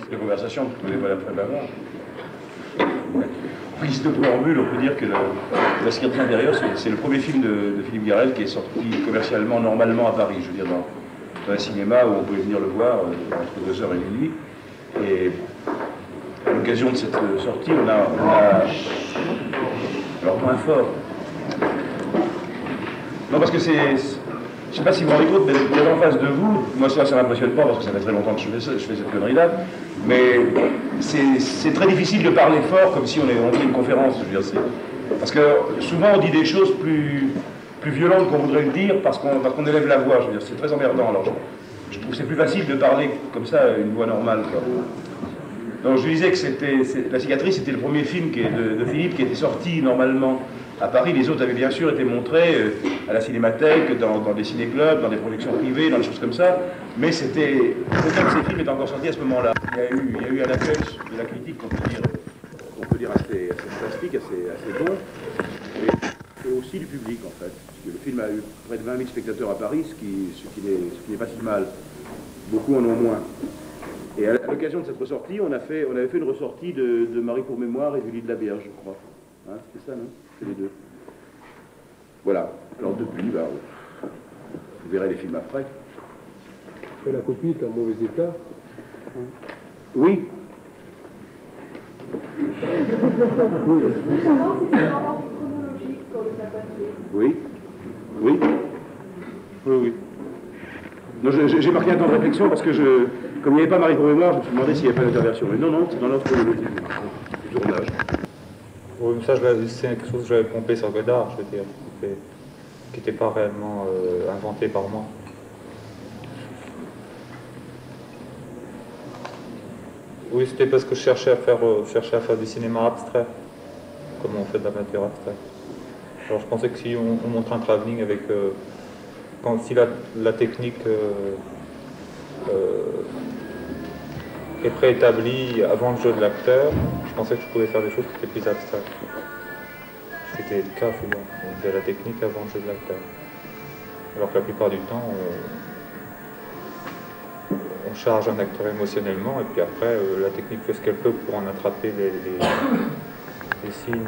de conversation que vous pouvez voilà, avoir. En guise de préambule, on peut dire que La cicatrice intérieure, c'est le premier film de, Philippe Garrel qui est sorti commercialement, normalement à Paris, je veux dire, dans, un cinéma où on pouvait venir le voir euh, entre 2h et minuit. Et à l'occasion de cette sortie, on a, alors moins fort. Non, parce que c'est je ne sais pas si vous vous rendez compte, mais en face de vous, moi ça, ça m'impressionne pas parce que ça fait très longtemps que je fais cette connerie-là, mais c'est très difficile de parler fort comme si on, est, faisait une conférence. Je veux dire, parce que souvent on dit des choses plus, plus violentes qu'on voudrait le dire parce qu'on élève la voix. C'est très emmerdant. Alors je, trouve que c'est plus facile de parler comme ça, une voix normale. Donc je disais que c'était La cicatrice, c'était le premier film de, de Philippe qui était sorti normalement à Paris, les autres avaient bien sûr été montrés euh, à la cinémathèque, dans, des ciné-clubs, dans des projections privées, dans des choses comme ça, mais c'était. Aucun de ces films est encore sorti à ce moment-là. Il y a eu, il y a eu un accueil de la critique, on peut dire, on peut dire assez, assez fantastique, assez, assez bon, et, aussi du public en fait. le film a eu près de 20 000 spectateurs à Paris, ce qui, ce qui n'est pas si mal. Beaucoup en ont moins. Et à l'occasion de cette ressortie, on, a fait, on avait fait une ressortie de, Marie pour mémoire et du Lit de la Vierge, je crois. Hein, C'était ça, non? Les deux. Voilà. Alors depuis, bah, vous verrez les films après. la copie est en mauvais état Oui. Oui. Oui. Oui, oui. J'ai marqué un temps de réflexion parce que je, comme il n'y avait pas Marie pour mémoire, je me suis demandé s'il n'y avait pas d'interversion. Mais non, non, c'est dans l'ordre chronologique du tournage. Oui, ça, c'est quelque chose que j'avais pompé sur Godard, je veux dire, qui n'était pas réellement euh, inventé par moi. Oui, c'était parce que je cherchais à faire, euh, du cinéma abstrait, comme on fait de la matière abstraite. Alors je pensais que si on, montre un travelling avec... Euh, si la, technique est préétablie avant le jeu de l'acteur, je pensais que je pouvais faire des choses qui étaient plus abstraites. C'était le cas souvent, de la technique avant le jeu de l'acteur. Alors que la plupart du temps, on, charge un acteur émotionnellement et puis après, euh, la technique fait ce qu'elle peut pour en attraper les, signes.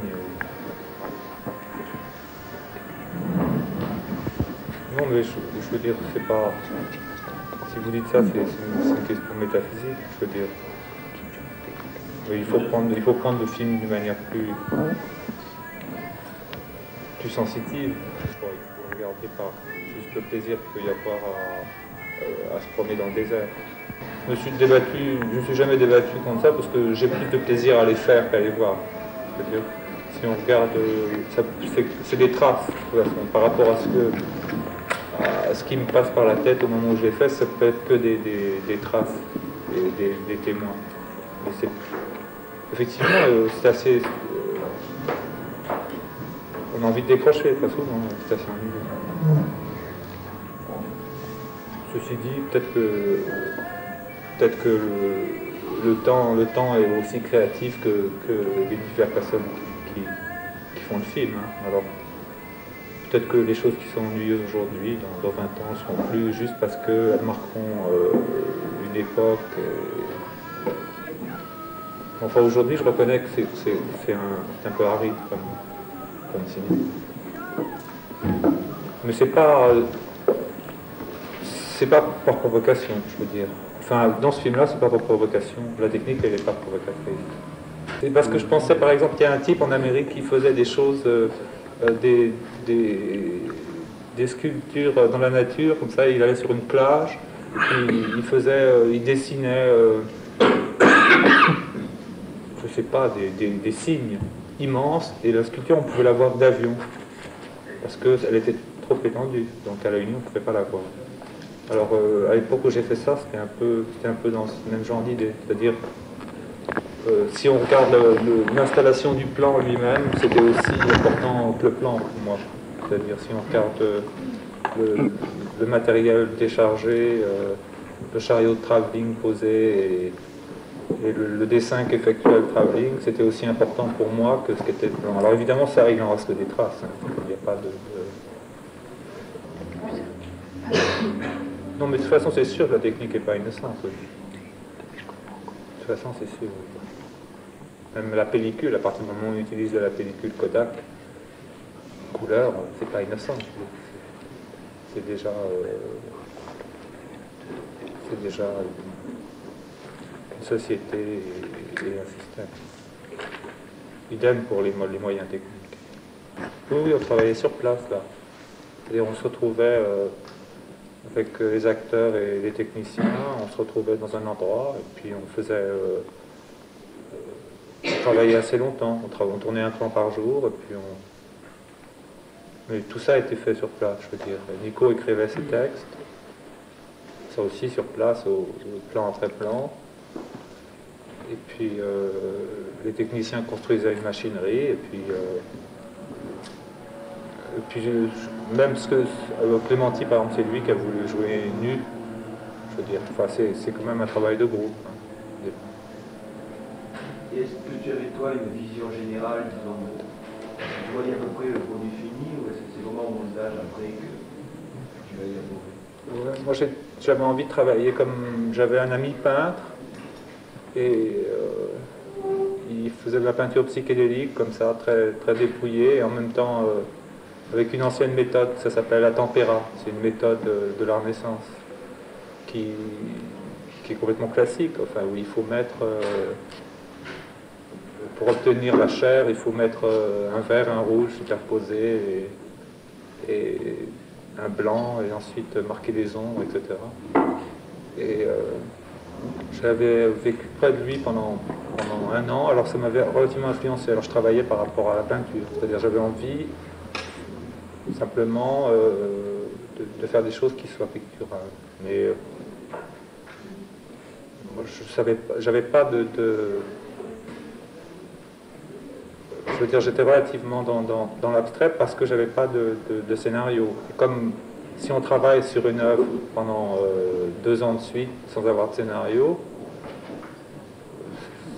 Non, mais je, veux dire, c'est pas. Si vous dites ça, c'est une, question métaphysique, je veux dire. Il faut prendre, il faut prendre le film d'une manière plus, plus sensitive. Il faut regarder par juste le plaisir qu'il peut y avoir à, se promener dans le désert. Je me suis débattu, je ne me suis jamais débattu contre ça parce que j'ai plus de plaisir à les faire qu'à les voir. si on regarde, c'est des traces par rapport à ce, que, ce qui me passe par la tête au moment où je les fais, ça peut être que des, traces, des, des témoins effectivement, euh, c'est assez. Euh, on a envie de décrocher, très souvent, c'est assez ennuyeux. Ceci dit, peut-être que, peut-être que le, temps, le temps est aussi créatif que, les diverses personnes qui, font le film. Hein. Alors, peut-être que les choses qui sont ennuyeuses aujourd'hui, dans, 20 ans, seront plus juste parce qu'elles marqueront euh, une époque. Enfin, aujourd'hui, je reconnais que c'est un, peu aride comme, comme. Mais c'est pas. C'est pas par provocation, je veux dire. Enfin, dans ce film-là, c'est pas par provocation. La technique, elle n'est pas provocatrice. C'est parce que je pensais, par exemple, qu'il y a un type en Amérique qui faisait des choses, euh, euh, des, des, sculptures dans la nature, comme ça, il allait sur une plage, il faisait, euh, il dessinait je sais pas, des, signes immenses, et la sculpture, on pouvait la voir d'avion, parce qu'elle était trop étendue, donc à la Union, on ne pouvait pas la voir. Alors, euh, à l'époque où j'ai fait ça, c'était un, peu, un peu dans ce même genre d'idée, c'est-à-dire, euh, si on regarde l'installation du plan lui-même, c'était aussi important que le plan pour moi. C'est-à-dire, si on regarde euh, le, matériel déchargé, le chariot de travelling posé et le, dessin qu'effectuait le travelling, c'était aussi important pour moi que ce qui était blanc. Alors évidemment, ça, il en reste des traces. Hein. Il n'y a pas de, Non, mais de toute façon, c'est sûr la technique n'est pas innocente. toute façon, c'est sûr. Même la pellicule, à partir du moment où on utilise de la pellicule Kodak, couleur, c'est pas innocent. C'est déjà. Euh, c'est déjà une société et, un système. Idem pour les, moyens techniques. Oui, on travaillait sur place là. Et on se retrouvait euh, avec les acteurs et les techniciens, on se retrouvait dans un endroit et puis on faisait. Euh, on travaillait assez longtemps, on, tournait un plan par jour et puis. Mais tout ça a été fait sur place, je veux dire. Nico écrivait ses textes, ça aussi sur place, au, plan après plan. Et puis euh, les techniciens construisaient une machinerie et puis. Puis même ce que euh, Clémenti, par exemple, c'est lui qui a voulu jouer nu. Je veux dire, enfin, c'est quand même un travail de groupe. Hein. Est-ce que tu avais, toi, une vision générale, disons, tu voyais à peu près le produit fini, ou est-ce que c'est vraiment au montage après que tu vas y avoir Moi, j'avais envie de travailler comme j'avais un ami peintre, et euh, il faisait de la peinture psychédélique, comme ça, très, très dépouillée, et en même temps. Euh, avec une ancienne méthode, ça s'appelle la tempéra, c'est une méthode de la Renaissance qui, qui, est complètement classique, enfin où il faut mettre, euh, pour obtenir la chair, il faut mettre euh, un vert, un rouge superposé et, un blanc et ensuite marquer les ombres, etc. Et euh, j'avais vécu près de lui pendant, pendant un an, alors ça m'avait relativement influencé. Alors je travaillais par rapport à la peinture, c'est-à-dire j'avais envie simplement euh, de, faire des choses qui soient picturales. Mais je savais, j'avais pas de, je veux dire, j'étais relativement dans, l'abstrait parce que j'avais pas de, scénario. comme si on travaille sur une œuvre pendant euh, deux ans de suite sans avoir de scénario,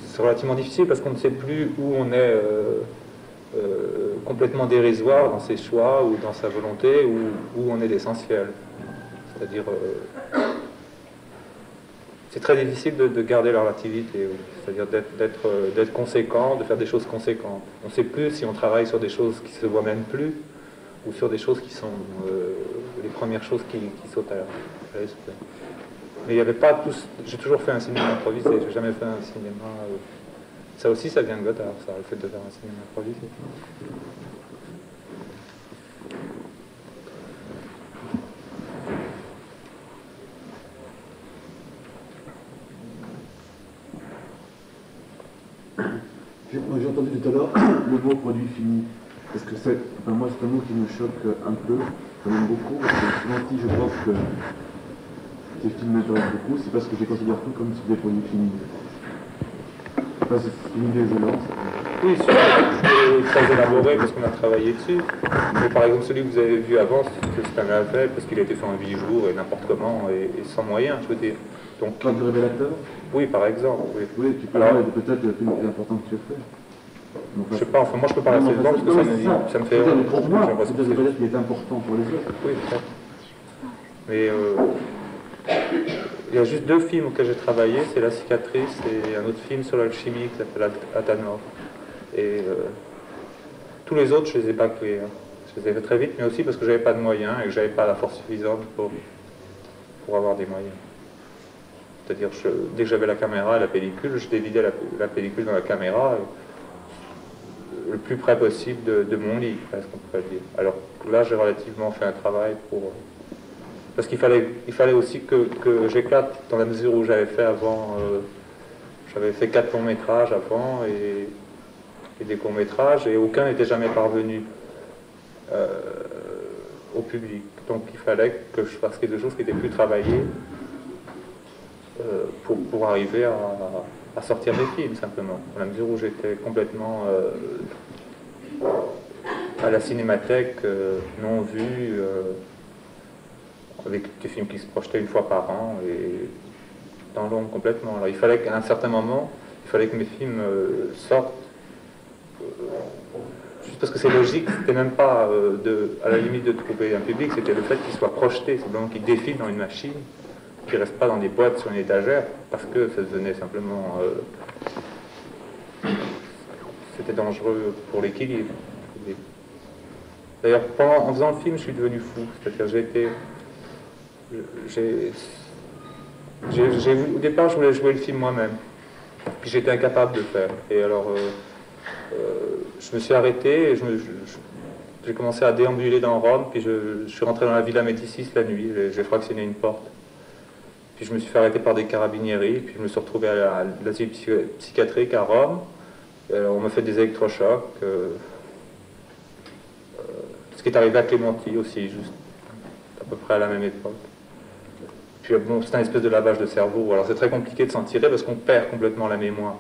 c'est relativement difficile parce qu'on ne sait plus où on est euh, complètement dérisoire dans ses choix ou dans sa volonté, ou où on est l'essentiel. C'est-à-dire, euh, c'est très difficile de, garder la relativité, c'est-à-dire euh, d'être conséquent, de faire des choses conséquentes. On ne sait plus si on travaille sur des choses qui se voient même plus, ou sur des choses qui sont les premières choses qui, sautent à l'esprit. Mais il n'y avait pas tous. J'ai toujours fait un cinéma improvisé, j'ai jamais fait un cinéma. Ça aussi, ça vient de Godard, ça, le fait de faire un cinéma improvisé. J'ai entendu tout à l'heure le mot produit fini. Est-ce que c'est. Enfin, moi, c'est un mot qui me choque un peu, quand même beaucoup, parce que souvent, si je pense que ces films m'intéressent beaucoup, c'est parce que je les considère tout comme des produits finis c'est une idée violente. Oui, c'est très élaboré parce qu'on a travaillé dessus. Mais par exemple, celui que vous avez vu avant, c'est un navet parce qu'il a été fait en 8 jours et n'importe comment et, sans moyens, je veux dire. Donc, de révélateur? Oui, par exemple. Oui, tu peux parler peut-être le plus important que tu as fait. Je sais pas, enfin moi je peux pas rester dedans parce que ça, me, fait... Pour moi, peut-être qu'il est important pour les autres. Oui, peut-être. Mais... Euh, il y a juste deux films auxquels j'ai travaillé, c'est La cicatrice et un autre film sur l'alchimie qui s'appelle Athanor. Et euh, tous les autres, je les ai bâclés. Hein. Je les ai fait très vite, mais aussi parce que j'avais pas de moyens et que j'avais pas la force suffisante pour, pour avoir des moyens. C'est-à-dire, dès que j'avais la caméra et la pellicule, je dévidais la, pellicule dans la caméra le plus près possible de, mon lit, presque on pourrait dire. Alors là, j'ai relativement fait un travail pour parce qu'il fallait, il fallait aussi que, j'éclate dans la mesure où j'avais fait avant, euh, j'avais fait quatre longs métrages avant et, des courts métrages et aucun n'était jamais parvenu euh, au public. Donc il fallait que je fasse quelque chose qui était plus travaillé euh, pour, pour arriver à, sortir mes films simplement. Dans la mesure où j'étais complètement à la cinémathèque non vue avec des films qui se projetaient une fois par an et dans l'ombre complètement. Alors il fallait qu'à un certain moment, il fallait que mes films euh, sortent. Euh, juste parce que c'est logique, c'était même pas euh, de, à la limite de trouver un public, c'était le fait qu'ils soient projetés, simplement qu'ils défilent dans une machine qui ne restent pas dans des boîtes sur une étagère, parce que ça devenait simplement... C'était dangereux pour l'équilibre. D'ailleurs, en faisant le film, je suis devenu fou. C'est-à-dire, j'ai été... J'ai au départ, je voulais jouer le film moi-même. Puis j'étais incapable de le faire. Et alors, euh, euh, je me suis arrêté et j'ai commencé à déambuler dans Rome. Puis je, suis rentré dans la Villa Médicis la nuit. J'ai fractionné une porte. Puis je me suis fait arrêter par des carabinieri. Puis je me suis retrouvé à l'asile psychiatrique à Rome. on m'a fait des électrochocs. Euh, ce qui est arrivé à Clémenti aussi, juste à peu près à la même époque. Puis bon, c'est un espèce de lavage de cerveau. Alors c'est très compliqué de s'en tirer parce qu'on perd complètement la mémoire.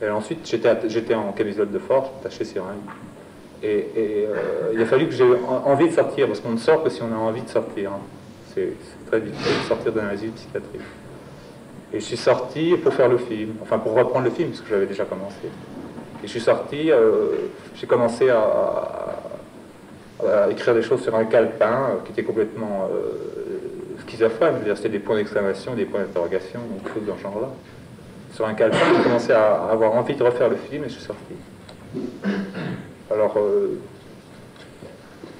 Et ensuite, j'étais en camisole de force, attaché sur un. Et, euh, il a fallu que j'ai envie de sortir, parce qu'on ne sort que si on a envie de sortir. C'est très difficile de sortir d'un asile psychiatrique. Et je suis sorti pour faire le film, enfin pour reprendre le film, parce que j'avais déjà commencé. Et je suis sorti, euh, j'ai commencé à, écrire des choses sur un calepin euh, qui était complètement schizophrène. C'était des points d'exclamation, des points d'interrogation, quelque chose dans ce genre-là. Sur un calepin, j'ai commencé à avoir envie de refaire le film et je suis sorti. Alors, euh,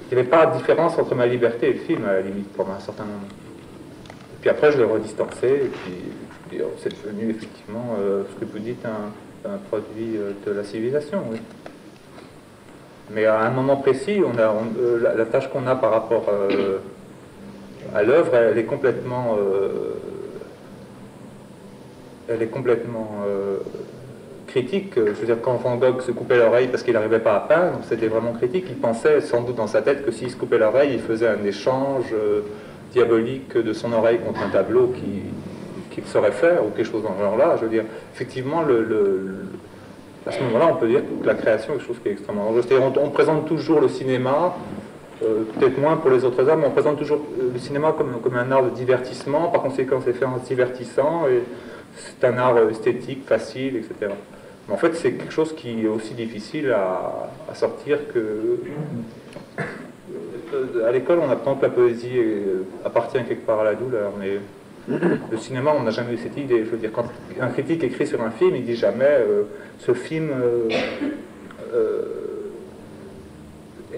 il n'y avait pas de différence entre ma liberté et le film, à la limite, pendant un certain moment. Et puis après, je l'ai redistancé, et puis c'est devenu effectivement euh, ce que vous dites, un, produit euh, de la civilisation. Mais à un moment précis, on a, la, tâche qu'on a par rapport à l'œuvre, elle est complètement, euh, elle est complètement euh, critique. Je veux dire, quand Van Gogh se coupait l'oreille parce qu'il n'arrivait pas à peindre, c'était vraiment critique. Il pensait sans doute dans sa tête que s'il se coupait l'oreille, il faisait un échange euh, diabolique de son oreille contre un tableau qu'il saurait faire ou quelque chose dans ce genre-là. Je veux dire, effectivement, le, à ce moment-là, on peut dire que la création est quelque chose qui est extrêmement on, présente toujours le cinéma euh, peut-être moins pour les autres arts, mais on présente toujours le cinéma comme, comme un art de divertissement, par conséquent c'est fait en divertissant, et c'est un art esthétique, facile, etc. Mais en fait c'est quelque chose qui est aussi difficile à, sortir que... Euh, à l'école on apprend que la poésie appartient quelque part à la douleur, mais le cinéma, on n'a jamais eu cette idée. Je veux dire, quand un critique écrit sur un film, il dit jamais euh, ce film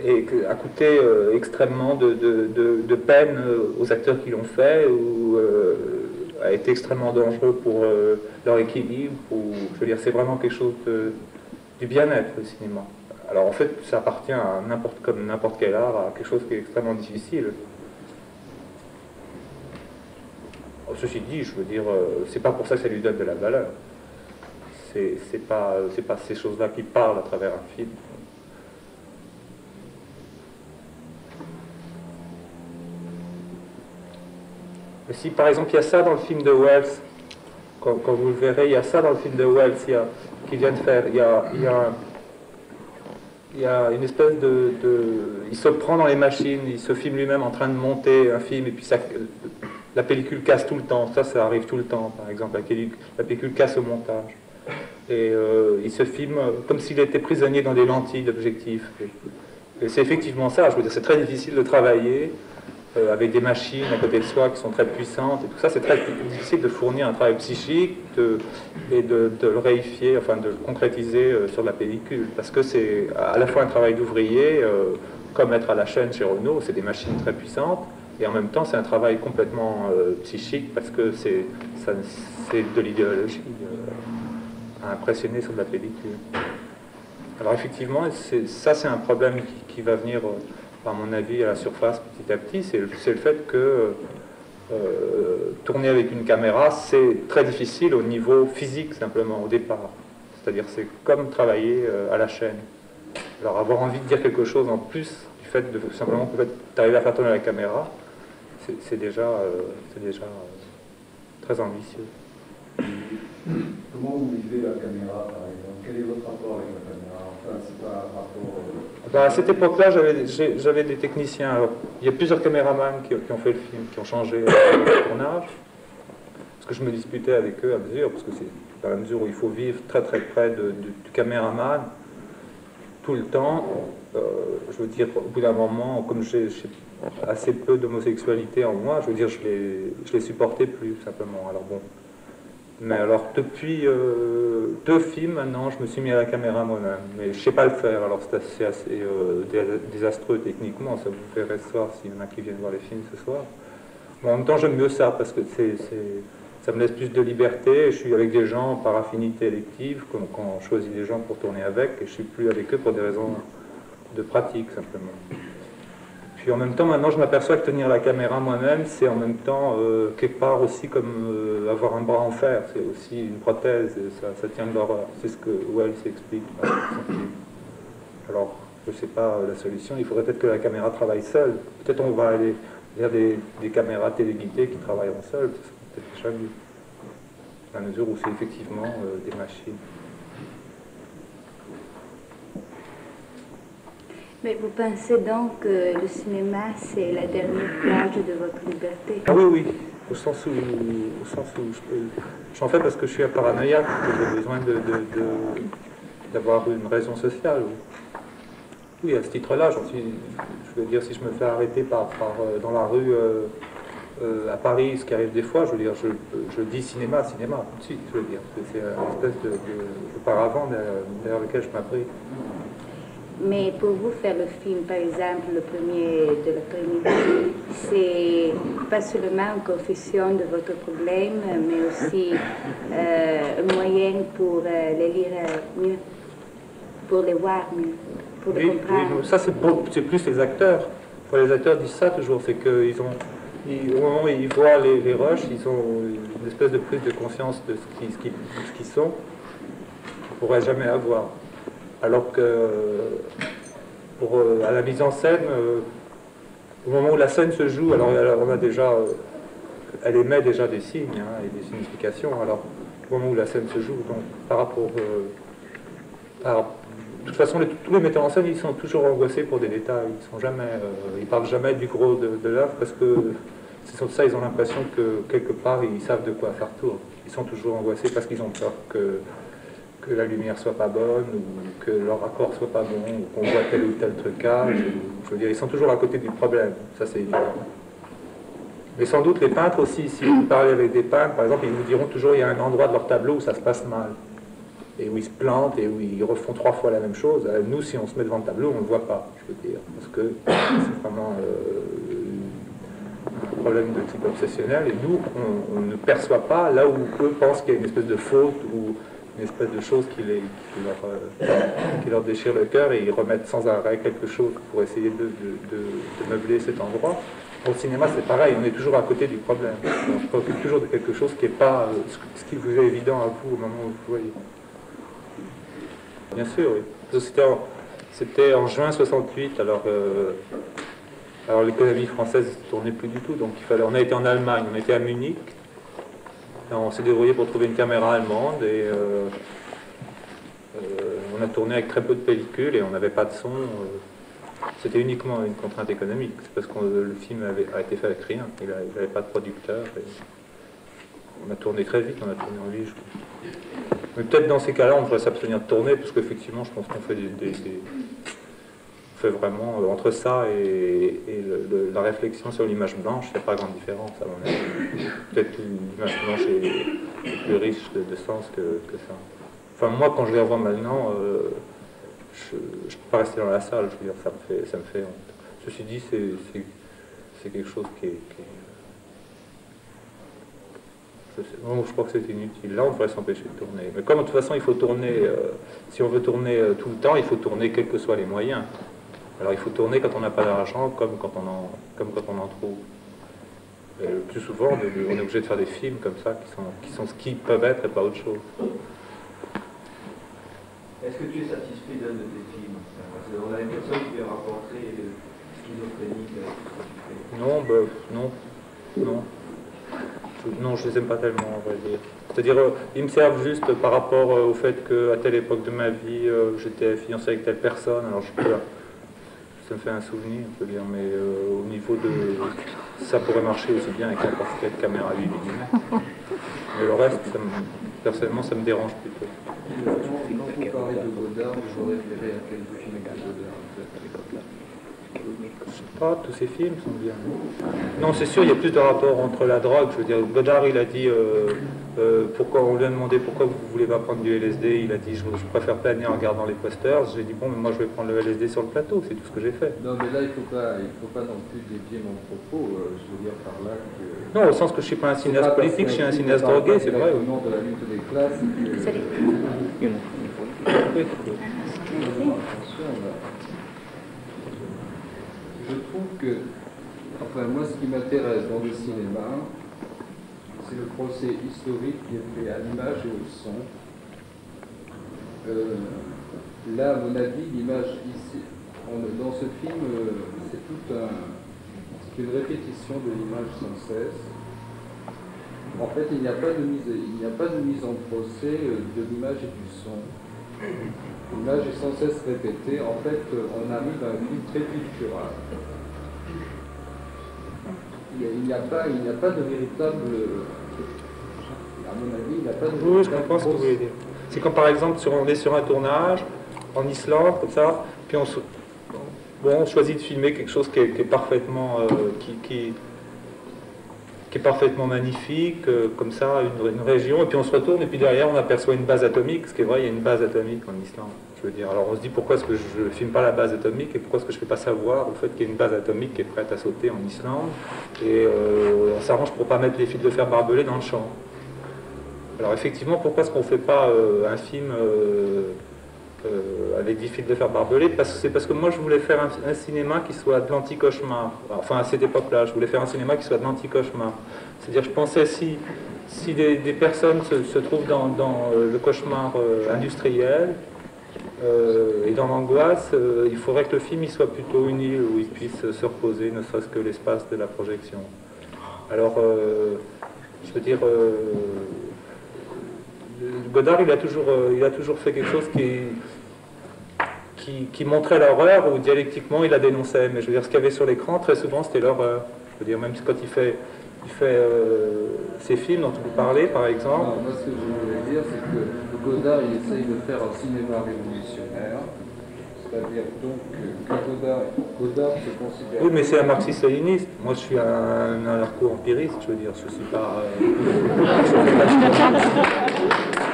et a coûté euh, extrêmement de, peine euh, aux acteurs qui l'ont fait, ou euh, a été extrêmement dangereux pour leur équilibre. Ou, je veux dire, c'est vraiment quelque chose du bien-être, le cinéma. Alors en fait, ça appartient à n'importe comme n'importe quel art, à quelque chose qui est extrêmement difficile. Ceci dit, je veux dire, c'est pas pour ça que ça lui donne de la valeur. C'est pas, pas ces choses-là qui parlent à travers un film. Si par exemple il y a ça dans le film de Wells, quand, vous le verrez, il y a ça dans le film de Wells qui vient de faire, il y a, une espèce de, Il se prend dans les machines, il se filme lui-même en train de monter un film, et puis la pellicule casse tout le temps. Ça, ça arrive tout le temps, par exemple. La pellicule, casse au montage. Et euh, il se filme comme s'il était prisonnier dans des lentilles d'objectif. Et, et c'est effectivement ça. Je veux dire, c'est très difficile de travailler euh, avec des machines à côté de soi qui sont très puissantes et tout ça, c'est très difficile de fournir un travail psychique et de, le réifier, enfin de le concrétiser euh, sur la pellicule. Parce que c'est à la fois un travail d'ouvrier, euh, comme être à la chaîne chez Renault, c'est des machines très puissantes, et en même temps c'est un travail complètement psychique parce que c'est de l'idéologie à impressionner sur la pellicule. Alors effectivement, ça c'est un problème qui, qui va venir à mon avis, à la surface petit à petit, c'est le, fait que euh, tourner avec une caméra, c'est très difficile au niveau physique simplement au départ. C'est-à-dire c'est comme travailler euh, à la chaîne. Alors avoir envie de dire quelque chose en plus du fait de simplement d'arriver à faire tourner la caméra, c'est déjà, euh, déjà très ambitieux. Comment vous vivez la caméra par exemple? Quel est votre rapport avec la caméra? Enfin, c'est pas un rapport bah, à cette époque-là, j'avais des techniciens. il y a plusieurs caméramans qui, ont fait le film, qui ont changé le tournage. Parce que je me disputais avec eux à mesure, parce que c'est dans la mesure où il faut vivre très très près du caméraman tout le temps. Euh, je veux dire, au bout d'un moment, comme j'ai assez peu d'homosexualité en moi. Je veux dire, je les, les supportais plus simplement. Alors bon. Mais alors depuis euh, deux films maintenant, je me suis mis à la caméra moi-même. Mais je sais pas le faire. Alors c'est assez, assez euh, dé- désastreux techniquement. Ça vous verrez ce soir s'il y en a qui viennent voir les films ce soir. Mais en même temps, j'aime mieux ça parce que ça me laisse plus de liberté. Je suis avec des gens par affinité élective, quand, quand on choisit des gens pour tourner avec, et je suis plus avec eux pour des raisons de pratique simplement. Puis en même temps, maintenant, je m'aperçois que tenir la caméra moi-même, c'est en même temps euh, quelque part aussi comme euh, avoir un bras en fer. C'est aussi une prothèse, ça, tient de l'horreur. C'est ce que Wells explique. Alors, je ne sais pas la solution. Il faudrait peut-être que la caméra travaille seule. Peut-être on va aller vers des, caméras téléguidées qui travailleront seules. Peut-être. Dans la mesure où c'est effectivement euh, des machines. Mais vous pensez donc que le cinéma, c'est la dernière plage de votre liberté? Ah oui, oui, au sens où, au sens où j'en fais parce que je suis un paranoïaque, que j'ai besoin d'avoir une raison sociale. Oui. À ce titre-là, je veux dire, si je me fais arrêter par, euh, dans la rue euh, euh, à Paris, ce qui arrive des fois, je veux dire, je, dis cinéma, cinéma, tout de suite, je veux dire, c'est une espèce de, paravent derrière, derrière lequel je m'abrite. Mais pour vous faire le film, par exemple, le premier de l'après-midi, c'est pas seulement une confession de votre problème, mais aussi euh, un moyen pour euh, les lire euh, mieux, pour les voir mieux, pour les Oui, oui, comprendre. ça c'est plus les acteurs. Les acteurs disent ça toujours, c'est qu'ils ont, ils- au moment où ils voient les, les rushs, ils ont une espèce de prise de conscience de qu'ils ce qu'ils sont, qu'ils ne pourraient jamais avoir. Alors que euh, à la mise en scène, euh, au moment où la scène se joue, alors, on a déjà, euh, elle émet déjà des signes hein, et des significations. Alors au moment où la scène se joue, donc par rapport par- de toute façon, tous les metteurs en scène, ils sont toujours angoissés pour des détails. Ils sont jamais, ils parlent jamais du gros de, l'œuvre parce que c'est ça ils ont l'impression que quelque part ils savent de quoi faire tour. Ils sont toujours angoissés parce qu'ils ont peur que que la lumière soit pas bonne ou que leur accord soit pas bon ou qu'on voit tel ou tel trucage. je veux dire, ils sont toujours à côté du problème. Ça c'est évident. Mais sans doute les peintres aussi, si vous parlez avec des peintres, par exemple, ils vous diront toujours il y a un endroit de leur tableau où ça se passe mal et où ils se plantent et où ils refont trois fois la même chose. Euh, Nous, si on se met devant le tableau, on ne le voit pas, je veux dire, parce que c'est vraiment euh, un problème de type obsessionnel. Et nous, on, on ne perçoit pas là où eux pensent qu'il y a une espèce de faute ou une espèce de chose qui, les- euh, qui leur déchire le cœur et ils remettent sans arrêt quelque chose pour essayer de, de- de- meubler cet endroit. Au cinéma, c'est pareil, on est toujours à côté du problème. On se préoccupe toujours de quelque chose qui n'est pas euh, ce- qui vous est évident à vous au moment où vous voyez. Bien sûr, oui. C'était en, c'était en juin 68, alors, euh, alors l'économie française ne tournait plus du tout, donc il fallait, on a été en Allemagne, on était à Munich, on s'est débrouillé pour trouver une caméra allemande, et euh, euh, on a tourné avec très peu de pellicules, et on n'avait pas de son. euh, c'était uniquement une contrainte économique, c'est parce que le film avait, a été fait avec rien, il n'avait pas de producteur. on a tourné très vite, on a tourné en 8 jours. Mais peut-être dans ces cas-là, on devrait s'abstenir de tourner, parce qu'effectivement, je pense qu'on fait des- vraiment euh, entre ça et, la réflexion sur l'image blanche, il n'y a pas grande différence. Peut-être que l'image blanche est, plus riche de, sens que, ça. Enfin, moi, quand je les revois maintenant, euh, je ne peux pas rester dans la salle, je veux dire, ça me fait, ça me fait honte. Ceci dit, c'est, quelque chose qui est. je, je crois que c'est inutile. Là, on devrait s'empêcher de tourner. Mais comme de toute façon, il faut tourner, euh, si on veut tourner tout le temps, il faut tourner quels que soient les moyens. Alors, il faut tourner quand on n'a pas d'argent, comme quand on en, comme quand on en trouve. Et le plus souvent, on est, obligé de faire des films comme ça, qui sont, qui sont ce qu'ils peuvent être et pas autre chose. Est-ce que tu es satisfait d'un de tes films? Parce qu'on a rapporté schizophrénique avec tout ce que tu fais. Non, bah, non, non. Je- non, je les aime pas tellement, on va dire. C'est-à-dire, euh, ils me servent juste par rapport euh, au fait qu'à telle époque de ma vie, euh, j'étais fiancé avec telle personne, alors je peux, ça me fait un souvenir, je veux dire, mais euh, au niveau de... Ça pourrait marcher aussi bien avec n'importe quelle caméra 8 mm. Mais le reste, ça me- personnellement, ça me dérange plutôt vous êtes à l'époque-là Je sais pas, tous ces films sont bien. Non, c'est sûr, il y a plus de rapport entre la drogue. Je veux dire, Godard, il a dit, euh, euh, pourquoi on lui a demandé pourquoi vous voulez pas prendre du LSD. Il a dit, je, je préfère planer en regardant les posters. J'ai dit, bon, mais moi je vais prendre le LSD sur le plateau. C'est tout ce que j'ai fait. Non, mais là, il ne faut, pas, il faut pas non plus dévier mon propos. euh, je veux dire par là que. Non, au sens que je suis pas un cinéaste politique, je suis un cinéaste drogué, c'est vrai. Au nom de la lutte des classes. que- Salut. Oui. Trouve que, enfin moi ce qui m'intéresse dans le cinéma, c'est le procès historique qui est fait à l'image et au son. Euh, là, à mon avis, l'image ici, dans ce film, euh, c'est tout un, une répétition de l'image sans cesse. En fait, il n'y a pas de mise, a pas de mise en procès euh, de l'image et du son. L'image est sans cesse répétée. En fait, on arrive à un film très pictural. Il n'y a, pas, a de véritable. À mon avis, il n'y a pas de Oui, je véritable comprends ce que vous voulez dire. C'est comme par exemple, sur, on est sur un tournage en Islande, comme ça, puis on, bon, on choisit de filmer quelque chose qui est, qui est parfaitement, euh, qui, qui- qui est parfaitement magnifique, euh, comme ça, une, une région, et puis on se retourne, et puis derrière on aperçoit une base atomique, ce qui est vrai, il y a une base atomique en Islande. Alors on se dit pourquoi est-ce que je ne filme pas la base atomique et pourquoi est-ce que je ne fais pas savoir au fait qu'il y a une base atomique qui est prête à sauter en Islande et euh, on s'arrange pour pas mettre les fils de fer barbelés dans le champ. Alors effectivement, pourquoi est-ce qu'on ne fait pas euh, un film euh, euh, avec 10 fils de fer barbelés? Parce, C'est parce que moi je voulais faire un, cinéma qui soit de l'anti-cauchemar. Enfin à cette époque-là, je voulais faire un cinéma qui soit de l'anti-cauchemar. C'est-à-dire je pensais si, si des, personnes se, trouvent dans, le cauchemar industriel euh, et dans l'angoisse, euh, il faudrait que le film il soit plutôt une île où ils puissent se reposer, ne serait-ce que l'espace de la projection. Alors, euh, je veux dire, Godard, il a toujours, il a toujours fait quelque chose qui, qui, qui montrait l'horreur ou dialectiquement il la dénonçait. Mais je veux dire, ce qu'il y avait sur l'écran, très souvent, c'était l'horreur. Je veux dire, même quand il fait, il fait euh, ces films dont vous parlez, par exemple. Non, moi, ce que je voulais dire, c'est que Godard, il essaye de faire un cinéma révolutionnaire. C'est-à-dire donc que Godard, Godard se considère. Oui, mais c'est un marxiste-léniniste. Moi, je suis un anarcho-empiriste, je veux dire. Je suis pas. euh,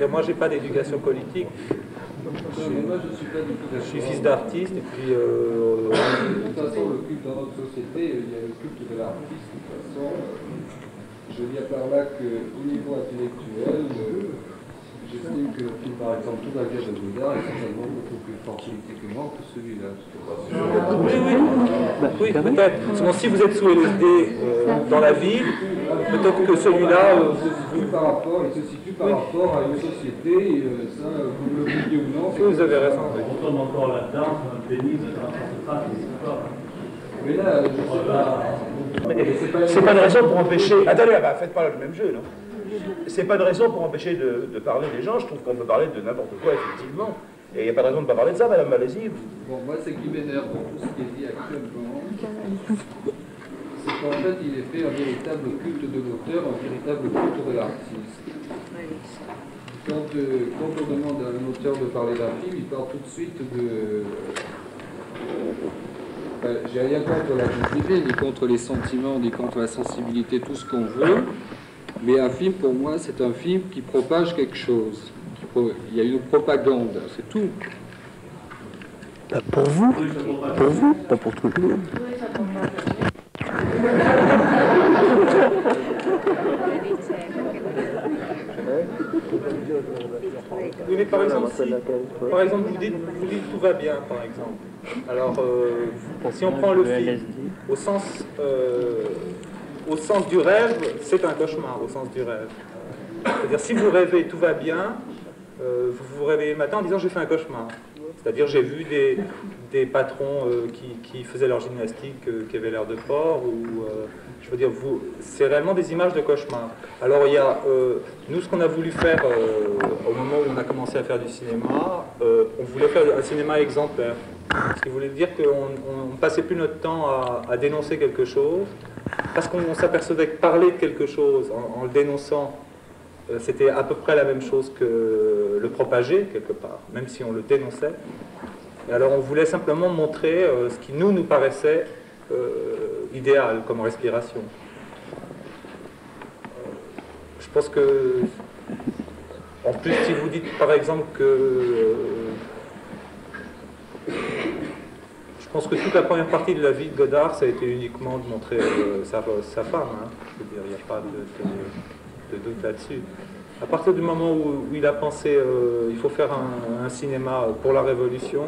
Et moi, j'ai pas d'éducation politique. Je suis Je fils d'artiste et puis. euh, De toute façon, le culte dans notre société, il y a le culte de l'artiste. De toute façon, euh, je veux dire par là qu'au niveau intellectuel, euh, j'estime que le par exemple, Tout bien de Godard est certainement beaucoup plus fort politiquement que celui-là. Sais pas si- Oui, oui, oui peut-être. Sinon, si vous êtes sous LSD euh, dans la ville, peut-être que celui-là. euh, Il se situe par rapport, il se situe par rapport à une société, et euh, ça, euh, vous le vouliez ou non. vous avez raison. oui. On tombe encore là-dedans, c'est un pénible, c'est un. Mais là, je sais pas. C'est pas, c'est pas une raison pour empêcher. Attendez, ah bah, faites pas le même jeu, non? C'est pas une raison pour empêcher de, parler des gens. Je trouve qu'on peut parler de n'importe quoi, effectivement. Et il n'y a pas de raison de ne pas parler de ça, Madame Malaisie. Bon, moi, ce qui m'énerve dans tout ce qui est dit actuellement, c'est qu'en fait, il est fait un véritable culte de l'auteur, un véritable culte de l'artiste. Quand, euh, on demande à un auteur de parler d'un film, il parle tout de suite de. Enfin, J'ai rien contre la vie privée, ni contre les sentiments, ni contre la sensibilité, tout ce qu'on veut. Mais un film, pour moi, c'est un film qui propage quelque chose. Il y a une propagande, c'est tout. Pas pour vous, pour vous, pas pour tout le monde. Oui, mais par exemple, si, par exemple, vous dites, vous dites tout va bien, par exemple. Alors, euh, si on prend le film au sens, euh, au sens du rêve, c'est un cauchemar au sens du rêve. C'est-à-dire, si vous rêvez tout va bien, euh, vous vous réveillez le matin en disant j'ai fait un cauchemar. C'est-à-dire, j'ai vu des, des patrons euh, qui, faisaient leur gymnastique, euh, qui avaient l'air de porc, ou je veux dire, c'est réellement des images de cauchemar. Alors, il y a, nous, ce qu'on a voulu faire au moment où on a commencé à faire du cinéma, on voulait faire un cinéma exemplaire. Ce qui voulait dire qu'on ne passait plus notre temps à, dénoncer quelque chose, parce qu'on s'apercevait que parler de quelque chose en, le dénonçant, euh, c'était à peu près la même chose que le propagé, quelque part, même si on le dénonçait. Et alors on voulait simplement montrer euh, ce qui nous, nous paraissait euh, idéal comme respiration. Je pense que, en plus, si vous dites par exemple que... je pense que toute la première partie de la vie de Godard, ça a été uniquement de montrer euh, sa, femme. hein. Il n'y a pas de, doute là-dessus. À partir du moment où, il a pensé euh, il faut faire un, cinéma pour la Révolution,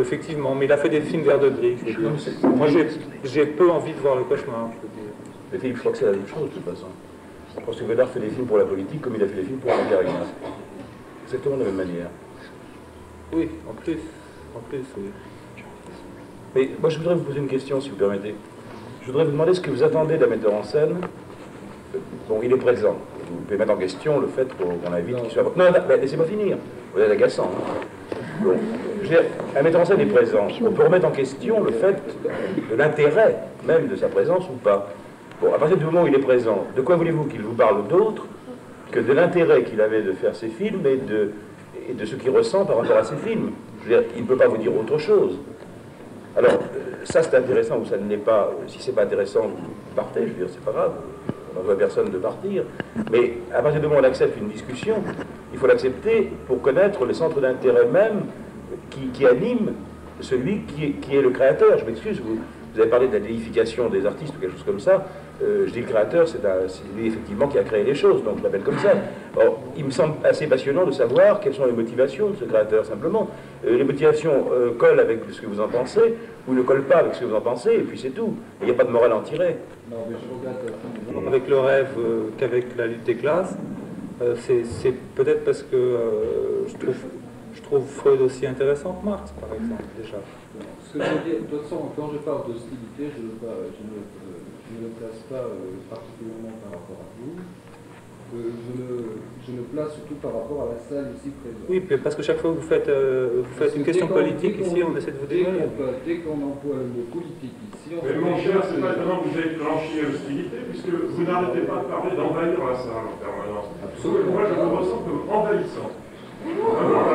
effectivement, mais il a fait des films vert de gris. Moi, j'ai- peu envie de voir le cauchemar. je veux dire. Que c'est la même chose de toute façon. Je pense que Godard fait des films pour la politique comme il a fait des films pour la carrière. Exactement de la même manière. Oui, en plus. En plus, oui. Mais moi, je voudrais vous poser une question, si vous permettez. Je voudrais vous demander ce que vous attendez d'un metteur en scène. Bon, il est présent. Vous pouvez mettre en question le fait qu'on invite qu'il soit... Non, non, mais laissez-moi finir. Vous êtes agaçant. hein. Bon. Je veux dire, un metteur en scène est présent. On peut remettre en question le fait de l'intérêt même de sa présence ou pas. Bon, à partir du moment où il est présent, de quoi voulez-vous qu'il vous parle d'autre que de l'intérêt qu'il avait de faire ses films et de, et de ce qu'il ressent par rapport à ses films Je veux dire, il ne peut pas vous dire autre chose. Alors, euh, ça c'est intéressant ou ça ne l'est pas. Si c'est pas intéressant, vous partez, je veux dire, c'est pas grave. On n'envoie personne de partir. Mais à partir du moment où on accepte une discussion, il faut l'accepter pour connaître le centre d'intérêt même qui, anime celui qui est, qui est le créateur. Je m'excuse, vous, vous avez parlé de la déification des artistes ou quelque chose comme ça. Euh, je dis le créateur, c'est un- c'est lui effectivement qui a créé les choses, donc je l'appelle comme ça. Or, il me semble assez passionnant de savoir quelles sont les motivations de ce créateur, simplement. Euh, les motivations euh, collent avec ce que vous en pensez, ou ne collent pas avec ce que vous en pensez, et puis c'est tout. Il n'y a pas de morale à en tirer. Non, mais je. Avec le rêve euh, qu'avec la lutte des classes, euh, c'est peut-être parce que euh, je, trouve, je trouve Freud aussi intéressant que Marx, par exemple, déjà. Ce que je veux dire, de toute façon, quand je parle d'hostilité, je, ne pas- je euh, je ne le place pas euh, particulièrement par rapport à vous. Euh, je, le, je le place surtout par rapport à la salle ici présente. Oui, mais parce que chaque fois que vous faites, euh, vous faites une question politique ici, on essaie de vous dès démolir. qu'on peut- Dès qu'on emploie le mot politique ici, on Mais mon cher, c'est étonnant que vous clenché l'hostilité, puisque vous n'arrêtez pas de parler d'envahir la salle en permanence. Absolument. Moi, je vous ressens comme envahissant. Vraiment,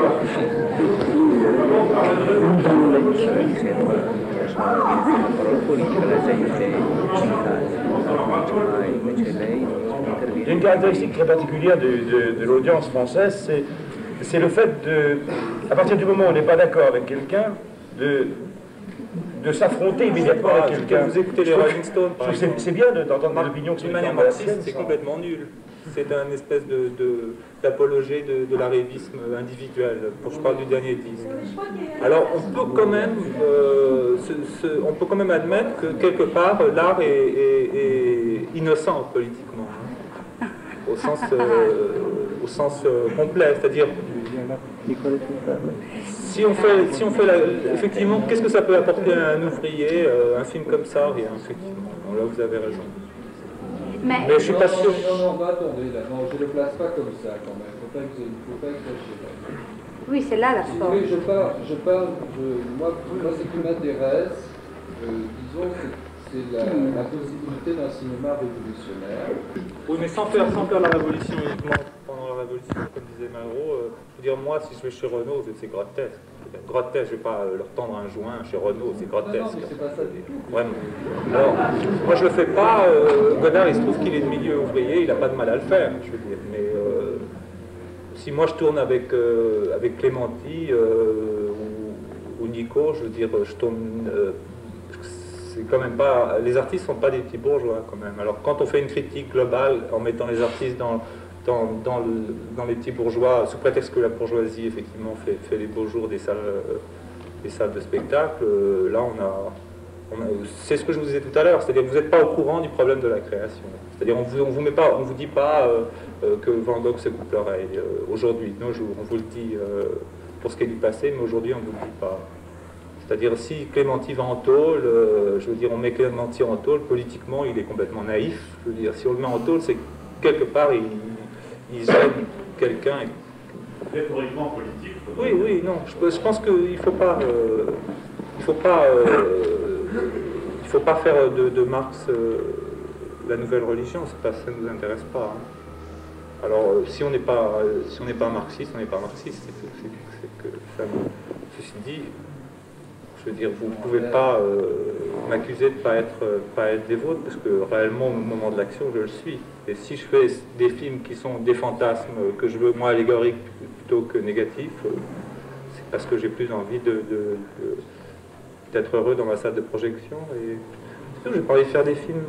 de une caractéristique très particulière de, de- de l'audience française, c'est, le fait de, à partir du moment où on n'est pas d'accord avec quelqu'un, de, de s'affronter immédiatement avec je quelqu'un. vous écouter les Rolling Stones, c'est, bien de- d'entendre des opinions qui sont manière marxiste, c'est complètement nul. C'est un espèce de, de- d'apologée de, de l'arrivisme individuel. Pour, je parle du dernier disque. Alors, on peut quand même, euh, on peut quand même admettre que quelque part, l'art est, innocent politiquement, hein. au sens, euh, au sens euh, complet. C'est-à-dire, si on fait, si on fait la- effectivement, qu'est-ce que ça peut apporter à un ouvrier, un film comme ça? Rien, effectivement. Là, vous avez raison. Mais, Mais je suis pas sûr. Non, non, non, attendez, là. Non, je ne le place pas comme ça quand même. Il ne faut pas, exa- faut pas exagérer. oui, c'est là la force. voulez, je parle, je parle je- moi, moi, ce qui m'intéresse, euh, disons, c'est- c'est la, la possibilité d'un cinéma révolutionnaire. Oui, mais sans faire, sans faire la révolution uniquement la révolution, comme disait Malraux, euh, je veux dire, moi, si je vais chez Renault, c'est- grotesque. Grotesque, je vais pas euh, leur tendre un joint chez Renault, c'est Non, non, grotesque. mais c'est pas ça. Vraiment. Alors, moi, je le fais pas. euh, Godard, il se trouve qu'il est de milieu ouvrier, il n'a pas de mal à le faire, je veux dire. Mais euh, si moi je tourne avec, avec Clémenti ou, ou Nico, je veux dire, je tourne. c'est quand même pas. Les artistes sont pas des petits bourgeois quand même. Alors quand on fait une critique globale en mettant les artistes dans, dans, dans, le- dans les petits bourgeois, sous prétexte que la bourgeoisie effectivement fait, les beaux jours des salles, euh, des salles de spectacle, euh, là on a. C'est ce que je vous disais tout à l'heure, c'est-à-dire que vous n'êtes pas au courant du problème de la création. C'est-à-dire on vous, vous met pas, on vous dit pas euh, que Van Gogh se coupe l'oreille aujourd'hui, nos jours. On vous le dit pour ce qui est du passé, mais aujourd'hui on ne vous le dit pas. C'est-à-dire si Clémenti va en tôle, je veux dire on met Clémenti en tôle, politiquement il est complètement naïf. Je veux dire si on le met en tôle, c'est que quelque part il, il gêne quelqu'un. rhétoriquement politique. Oui, oui, non. Je, je pense qu'il ne faut pas, euh, il faut pas, euh, il faut pas faire de, de Marx euh, la nouvelle religion. Pas, ça ne nous intéresse pas. hein. Alors, euh, si on n'est pas, euh, si on n'est pas marxiste, on n'est pas marxiste. C'est que ça Ceci dit, je veux dire, vous ne pouvez pas euh, m'accuser de ne pas être, euh, pas être des vôtres, parce que réellement, au moment de l'action, je le suis. Et si je fais des films qui sont des fantasmes, euh, que je veux, moi, allégoriques plutôt que négatifs, c'est parce que j'ai plus envie de, d'être heureux dans ma salle de projection. Et surtout, j'ai pas envie de faire des films,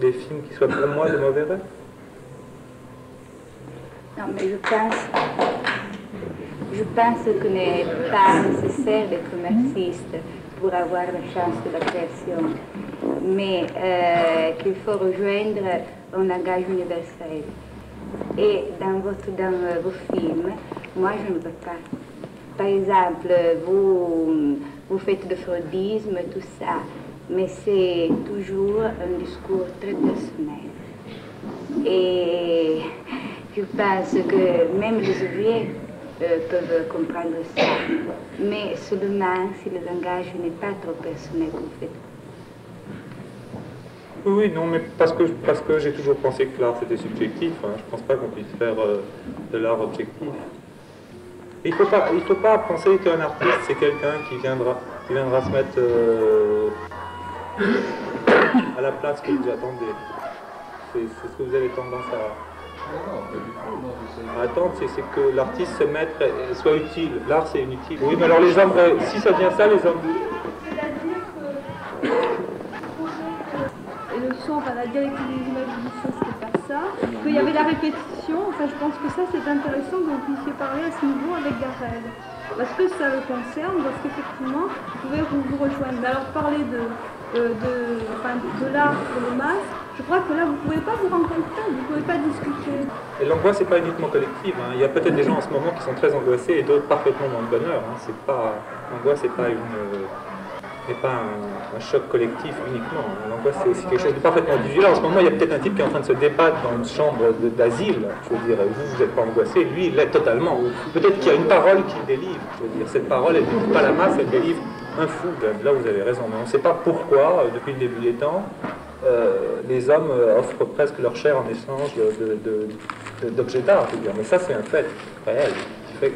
des films qui soient pour moi de mauvais rêves. Non, mais je pense, je pense que n'est pas nécessaire d'être marxiste pour avoir la chance de la création, mais euh, qu'il faut rejoindre un langage universel. Et dans, votre, dans euh, vos films, moi je ne veux pas. Par exemple, vous, vous faites du freudisme, tout ça, mais c'est toujours un discours très personnel. Et je pense que même les ouvriers euh, peuvent comprendre ça, mais seulement si le langage n'est pas trop personnel comme fait. Oui, non, mais parce que, parce que j'ai toujours pensé que l'art c'était subjectif. hein. Je pense pas qu'on puisse faire euh, de l'art objectif. Il faut pas, faut pas penser qu'un artiste c'est quelqu'un qui viendra, qui viendra se mettre euh, à la place que vous attendez. C'est ce que vous avez tendance à, Attendre, c'est que l'artiste se mette, soit utile. L'art c'est inutile. Oui, mais alors les hommes, euh, si ça devient ça, les hommes. Que le son, enfin la directive des images du son, c'était pas ça. Qu'il y avait la répétition. Enfin, je pense que ça, c'est intéressant que vous puissiez parler à ce niveau avec Garel. Parce que ça le concerne, parce qu'effectivement, vous pouvez vous, rejoindre. Alors, parler de, euh, de, de l'art pour le masque, je crois que là, vous ne pouvez pas vous rencontrer, vous ne pouvez pas discuter. Et l'angoisse, c'est pas uniquement collective. hein. Il y a peut-être des gens en ce moment qui sont très angoissés et d'autres parfaitement dans le bonheur. hein. C'est c'est pas une, n'est pas un, choc collectif uniquement. hein. L'angoisse, c'est quelque chose de parfaitement individuel. En ce moment, il y a peut-être un type qui est en train de se débattre dans une chambre d'asile. Je veux dire, vous, vous n'êtes pas angoissé, lui, il l'est totalement. Peut-être qu'il y a une parole qu'il délivre. Veux dire, cette parole, elle ne pas la masse, elle délivre un fou. Là, vous avez raison. Mais on ne sait pas pourquoi, euh, depuis le début des temps, euh, les hommes euh, offrent presque leur chair en échange d'objets d'art. Mais ça, c'est un fait réel qui fait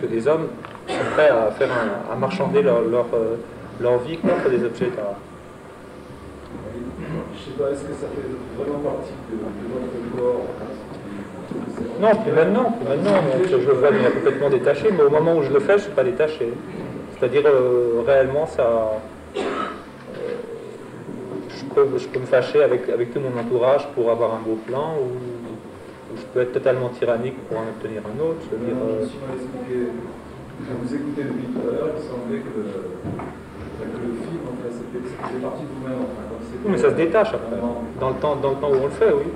que les hommes sont prêts à, faire un- à marchander leur, leur, euh, leur vie contre des objets d'art. Je sais pas, est-ce que ça fait vraiment partie de, de votre corps Non, plus maintenant, plus maintenant, donc, je vois manière complètement détachée, mais au moment où je le fais, je ne suis pas détaché. C'est-à-dire, euh, réellement, ça. euh, je, peux, je peux me fâcher avec, avec tout mon entourage pour avoir un beau plan, ou, ou je peux être totalement tyrannique pour en obtenir un autre. Je veux dire, Je euh, vous depuis tout à l'heure, il semblait que le, que le film, de vous-même. Enfin, oui, mais ça se détache après. Dans le temps, dans le temps où on le fait, oui.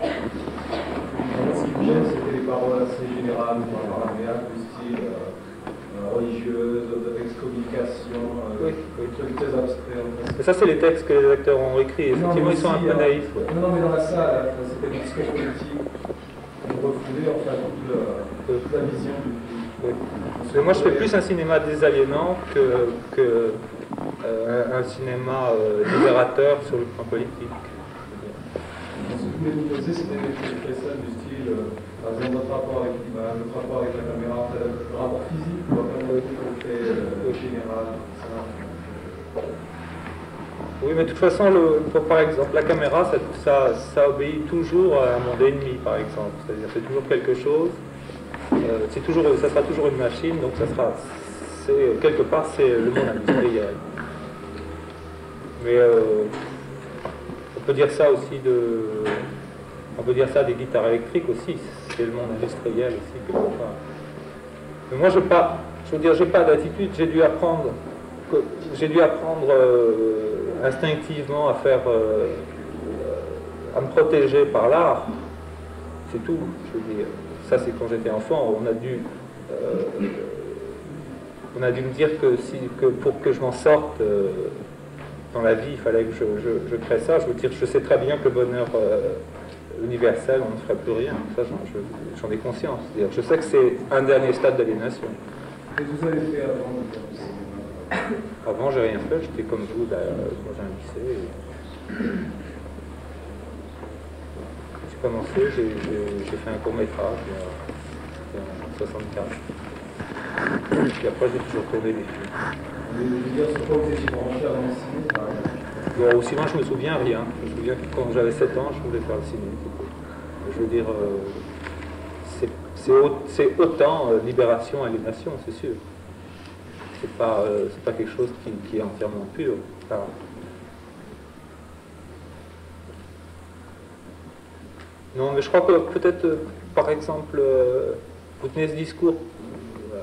En fait, ce qui me gêne, c'était les paroles assez générales, paraméables, du style euh, euh, religieuse, d'excommunication, euh, Oui, oui. des trucs très abstraits. En fait. Mais ça, c'est les textes que les acteurs ont écrits. Effectivement, ils sont un peu euh, naïfs. ouais. Non, non, mais dans la salle, enfin, c'était le discours politique. On enfin toute, le- toute la vision du moi, je fais plus un cinéma désaliénant que, que euh, un cinéma euh, libérateur sur le plan politique. Ce que vous nous posez, c'était des questions du style, euh, par exemple, votre rapport avec l'image, rapport avec la caméra, le rapport physique, le fait euh, général. Oui, mais de toute façon, le, pour- par exemple, la caméra, ça, ça, ça obéit toujours à un monde ennemi, par exemple. C'est-à-dire, c'est toujours quelque chose. Euh, c'est toujours, ça sera toujours une machine, donc ça sera, quelque part, c'est le monde industriel. Mais euh, on peut dire ça aussi de, on peut dire ça des guitares électriques aussi. C'est le monde industriel aussi. Mais moi, je pas, je veux dire, j'ai pas d'attitude. J'ai dû apprendre, j'ai dû apprendre euh, instinctivement à faire, euh, euh, à me protéger par l'art. C'est tout. Je veux dire, ça c'est quand j'étais enfant. On a dû, euh, on a dû me dire que si, que pour que je m'en sorte euh, dans la vie, il fallait que je, je- je crée ça. Je veux dire, je sais très bien que le bonheur euh, universel, on ne ferait plus rien. Ça, j'en, je- j'en ai conscience. Je sais que c'est un dernier stade d'aliénation. Et vous avez fait avant Avant, j'ai rien fait. J'étais comme vous là, dans un lycée. et J'ai commencé, j'ai fait un court métrage en 64. Puis après, j'ai toujours tourné des films. Mais je veux dire, c'est pas vous étiez branché avant le ciné, par exemple. Bon, aussi loin, je me souviens rien. Je me souviens que quand j'avais 7 ans, je voulais faire le ciné. c'est tout. Je veux dire, euh, c'est- au- autant euh, libération, aliénation, c'est sûr. C'est pas, euh, pas quelque chose qui, qui est entièrement pur. Non, mais je crois que peut-être, euh, par exemple, euh, vous tenez ce discours, euh,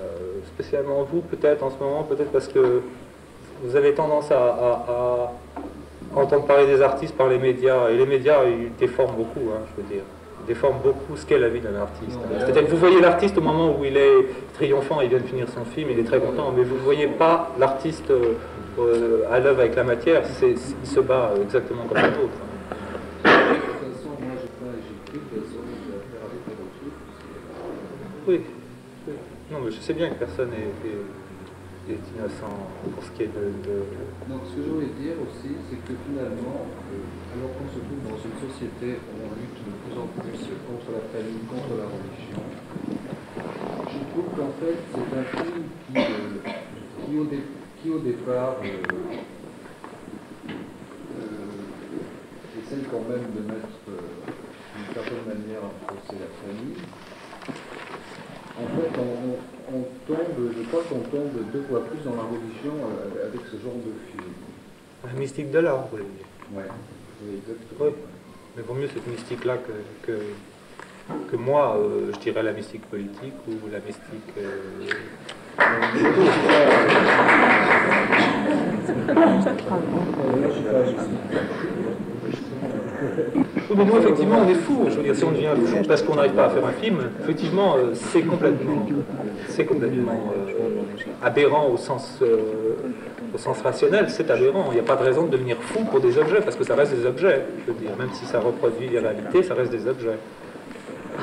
spécialement vous, peut-être en ce moment, peut-être parce que vous avez tendance à, à- à entendre parler des artistes par les médias, et les médias, ils déforment beaucoup, hein, je veux dire. Ils déforment beaucoup ce qu'est la vie d'un artiste. C'est-à-dire que vous voyez l'artiste au moment où il est triomphant, il vient de finir son film, il est très content, mais vous ne voyez pas l'artiste euh, à l'œuvre avec la matière, il se bat exactement comme les autres. De toute façon, moi, j'ai pas, j'ai pris de toute façon, j'ai affaire avec les autres. Oui. Non, mais je sais bien que personne est, est- innocent pour ce qui est de... ce que je voulais dire aussi, c'est que finalement, euh, alors qu'on se trouve dans une société où on lutte de plus en plus contre la famille, contre la religion, je trouve qu'en fait, c'est un film qui, euh, qui, au, départ, euh, euh, essaye quand même de mettre d'une certaine manière à procès la famille. En fait, on, on- on tombe, je crois qu'on tombe deux fois plus dans la religion euh, avec ce genre de film. La mystique de l'art, vous voulez dire? Ouais, oui, exactement. Oui. Mais vaut mieux cette mystique-là que, que, que moi, euh, je dirais la mystique politique ou la mystique... euh, mais nous, effectivement, on est fous. Je veux dire, si on devient fou parce qu'on n'arrive pas à faire un film, effectivement, euh, c'est complètement, c'est complètement euh, aberrant au sens, euh, au sens rationnel. C'est aberrant. Il n'y a pas de raison de devenir fou pour des objets parce que ça reste des objets. Je veux dire, même si ça reproduit les réalités, ça reste des objets.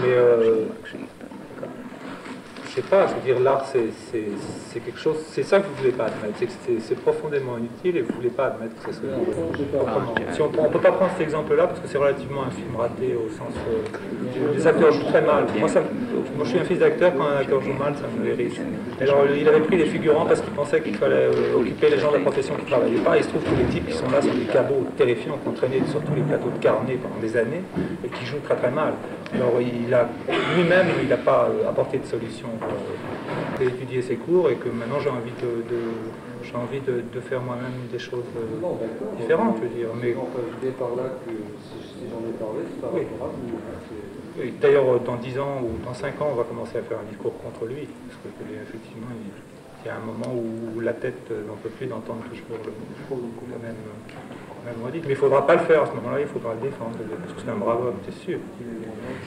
Mais je sais pas, je veux dire, l'art, c'est quelque chose, c'est ça que vous voulez pas admettre, c'est que c'est- profondément inutile et vous voulez pas admettre que ça soit. Si on ne peut pas prendre cet exemple-là parce que c'est relativement un film raté au sens. euh, les acteurs jouent très mal. Moi, ça, me- moi, je suis un fils d'acteur, quand un acteur joue mal, ça me hérisse. Alors, il avait pris des figurants parce qu'il pensait qu'il fallait euh, occuper les gens de la profession qui ne travaillaient pas. Il se trouve que les types qui sont là sont des cabots terrifiants qui ont traîné sur tous les plateaux de carnet pendant des années et qui jouent très très mal. Alors, il a lui-même, il n'a pas euh, apporté de solution pour euh, étudier ses cours et que maintenant j'ai envie de, de- j'ai envie de, de faire moi-même des choses euh, Non, différentes, je veux dire. Mais par là que si, j'en ai parlé, c'est Oui. D'ailleurs, dans 10 ans ou dans 5 ans, on va commencer à faire un discours contre lui. Parce que effectivement, il il y a un moment où la tête n'en peut plus d'entendre toujours le, le même, Mais il ne faudra pas le faire à ce moment-là, il faudra le défendre. Parce que c'est un brave homme, c'est sûr.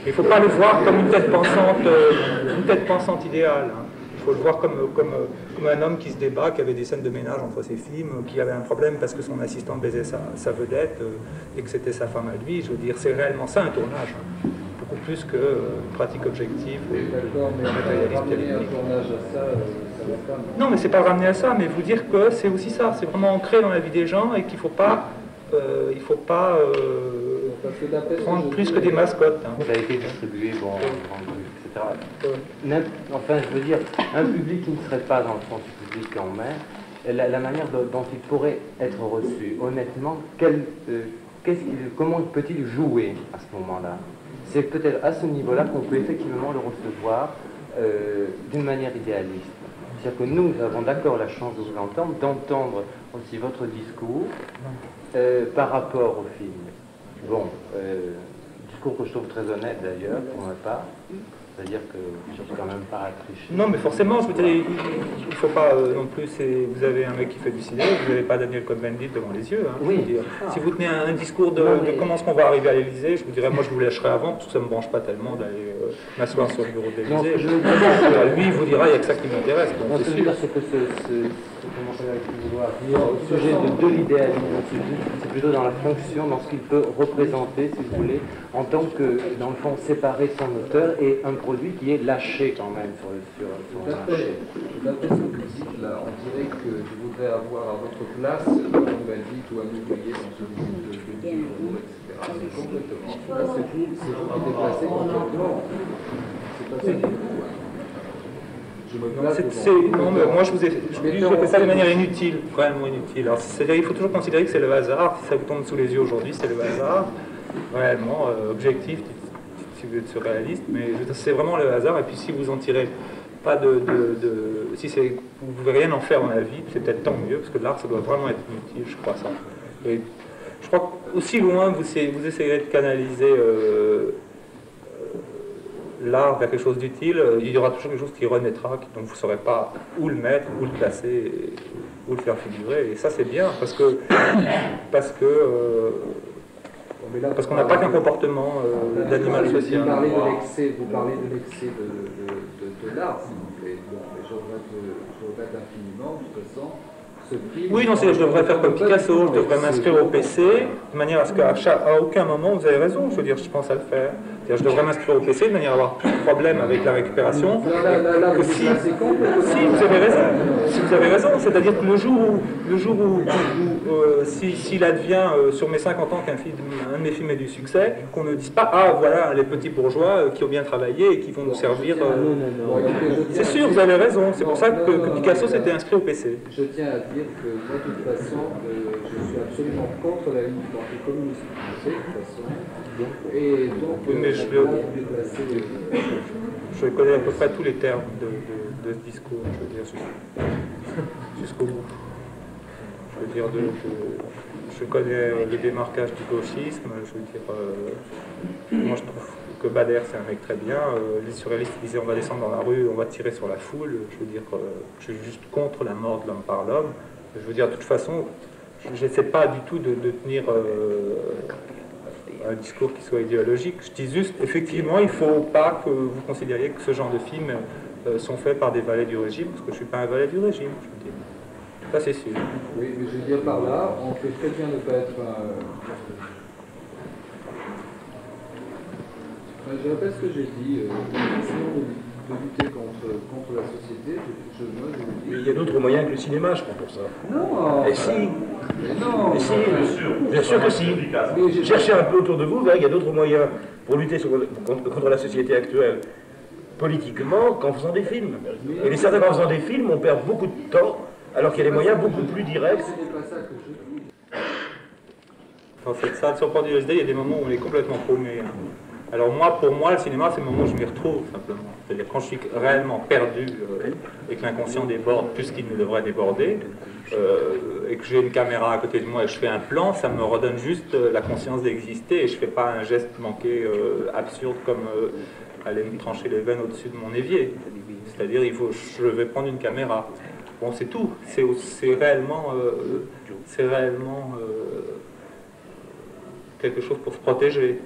Il ne faut pas le voir comme une tête pensante, euh, une tête pensante idéale. hein. Il faut le voir comme, comme, comme un homme qui se débat, qui avait des scènes de ménage entre ses films, qui avait un problème parce que son assistant baisait sa, sa vedette euh, et que c'était sa femme à lui. Je veux dire, c'est réellement ça un tournage. hein. Beaucoup plus que euh, pratique objective. et- D'accord, mais matérialiste ramener un dialectique. tournage à ça, ça va pas. mais- Non, mais c'est pas ramener à ça, mais vous dire que c'est aussi ça. C'est vraiment ancré dans la vie des gens et qu'il faut pas, euh, il faut pas euh, prendre plus que des mascottes. hein. Ça a été distribué, bon, vendu, etc. Euh, Enfin, je veux dire, un public qui ne serait pas dans le sens public en main, la, la manière dont, dont il pourrait être reçu, honnêtement, quel, euh, qu'est-ce qu'il- comment peut-il jouer à ce moment-là? C'est peut-être à ce niveau-là qu'on peut effectivement le recevoir euh, d'une manière idéaliste. C'est-à-dire que nous, nous avons d'accord la chance de vous entendre, d'entendre aussi votre discours euh, par rapport au film. Bon, euh, discours que je trouve très honnête d'ailleurs, pour ma part. C'est-à-dire que je ne suis quand même pas à tricher. Non, mais forcément, je veux dire, il ne faut pas euh, non plus. Vous avez un mec qui fait du cinéma, vous n'avez pas Daniel Cohn-Bendit devant les yeux. hein, Oui. dire. Si vous tenez un, un discours de, Non, mais- de comment est-ce qu'on va arriver à l'Élysée, je vous dirais, moi je vous lâcherai avant, parce que ça ne me branche pas tellement d'aller euh, m'asseoir sur le bureau de je Euh, Lui, il vous dira, il n'y a que ça qui m'intéresse. c'est sûr. que ce, ce, ce je dire, au sujet de, de l'idéalisme, c'est c'est plutôt dans la fonction, dans ce qu'il peut représenter, si vous voulez, en tant que, dans le fond, séparer son auteur et un produit qui est lâché quand même sur le, sur, sur le marché. D'après d'après ce que vous dites là, on dirait que je voudrais avoir à votre place, on m'a dit, ou un ouvrier dans ce livre de, livre, etc. Complètement. Là, c'est vous, c'est vous qui déplacez complètement. C'est pas ça du tout. Je me place C'est- non, mais moi je vous ai, je, fais ça de manière inutile, vraiment inutile. Alors, c'est-à-dire, il faut toujours considérer que c'est le hasard. Si ça vous tombe sous les yeux aujourd'hui, c'est le hasard. Réellement, euh, objectif, si vous êtes surréaliste, mais c'est vraiment le hasard. Et puis si vous en tirez pas de, de, de- si c'est, vous ne pouvez rien en faire dans la vie, c'est peut-être tant mieux, parce que l'art, ça doit vraiment être inutile, je crois ça. Et je crois qu'aussi loin vous, essayez- vous essayerez de canaliser euh, l'art vers quelque chose d'utile, euh, il y aura toujours quelque chose qui renaîtra, donc vous ne saurez pas où le mettre, où le placer, où le faire figurer. Et ça c'est bien, parce que parce que euh, parce qu'on n'a pas qu'un comportement euh, d'animal social. Vous parlez de l'excès, vous parlez de l'excès de, de, de, de l'art, s'il vous plaît. Bon, je regrette, infiniment, de toute façon. Oui, non, c'est je devrais faire comme Picasso, je devrais m'inscrire au PC, de manière à ce qu'à à aucun moment, vous avez raison, je veux dire, je pense à le faire. Je devrais m'inscrire au PC de manière à avoir plus de problème avec la récupération. Là, là, là, là, que si, vous avez raison, si vous avez raison, c'est-à-dire que le jour où, le jour où, où, euh, si- s'il advient euh, sur mes 50 ans qu'un film, un de mes films ait du succès, qu'on ne dise pas ah voilà les petits bourgeois euh, qui ont bien travaillé et qui vont nous servir. C'est sûr, vous avez raison. C'est pour ça que, Picasso s'était inscrit au PC. Je tiens à dire que moi, de toute façon, je suis absolument contre la ligne du Parti communiste de toute façon. Et donc, Oui, mais euh, je déplacer. euh, Je connais à peu près tous les termes de, de- de ce discours, je veux dire, jus- jusqu'au bout. Je veux dire, de, je connais le démarquage du gauchisme, je veux dire, euh, moi je trouve que Bader c'est un mec très bien, euh, les surréalistes disaient on va descendre dans la rue, on va tirer sur la foule, je veux dire, euh, je suis juste contre la mort de l'homme par l'homme. Je veux dire, de toute façon, je n'essaie pas du tout de, de tenir euh, un discours qui soit idéologique. Je dis juste, effectivement, il ne faut pas que vous considériez que ce genre de films euh, sont faits par des valets du régime, parce que je ne suis pas un valet du régime, je dire. Ça, c'est sûr. Oui, mais je veux dire par là, on peut très bien ne pas être un. Enfin, je répète ce que j'ai dit. Euh, de, de lutter contre, contre la société. Je, je, moi, je vous dis. Mais il y a d'autres moyens que le cinéma, je crois, pour ça. Non Et si Mais non Et si Bien sûr que si. Mais Cherchez un peu autour de vous, vous verrez, il y a d'autres moyens pour lutter sur- contre, contre la société actuelle politiquement qu'en faisant des films. Et les certains qu'en faisant des films, on perd beaucoup de temps, alors qu'il y a des moyens beaucoup plus directs. Dans cette salle sur Port du LSD, il y a des moments où on est complètement paumé. hein. Alors moi, pour moi, le cinéma, c'est le moment où je m'y retrouve, simplement. C'est-à-dire quand je suis réellement perdu euh, et que l'inconscient déborde plus qu'il ne devrait déborder, euh, et que j'ai une caméra à côté de moi et que je fais un plan, ça me redonne juste euh, la conscience d'exister et je fais pas un geste manqué absurde comme aller me trancher les veines au-dessus de mon évier. C'est-à-dire, il faut, je vais prendre une caméra. Bon, c'est tout. C'est réellement, c'est réellement quelque chose pour se protéger.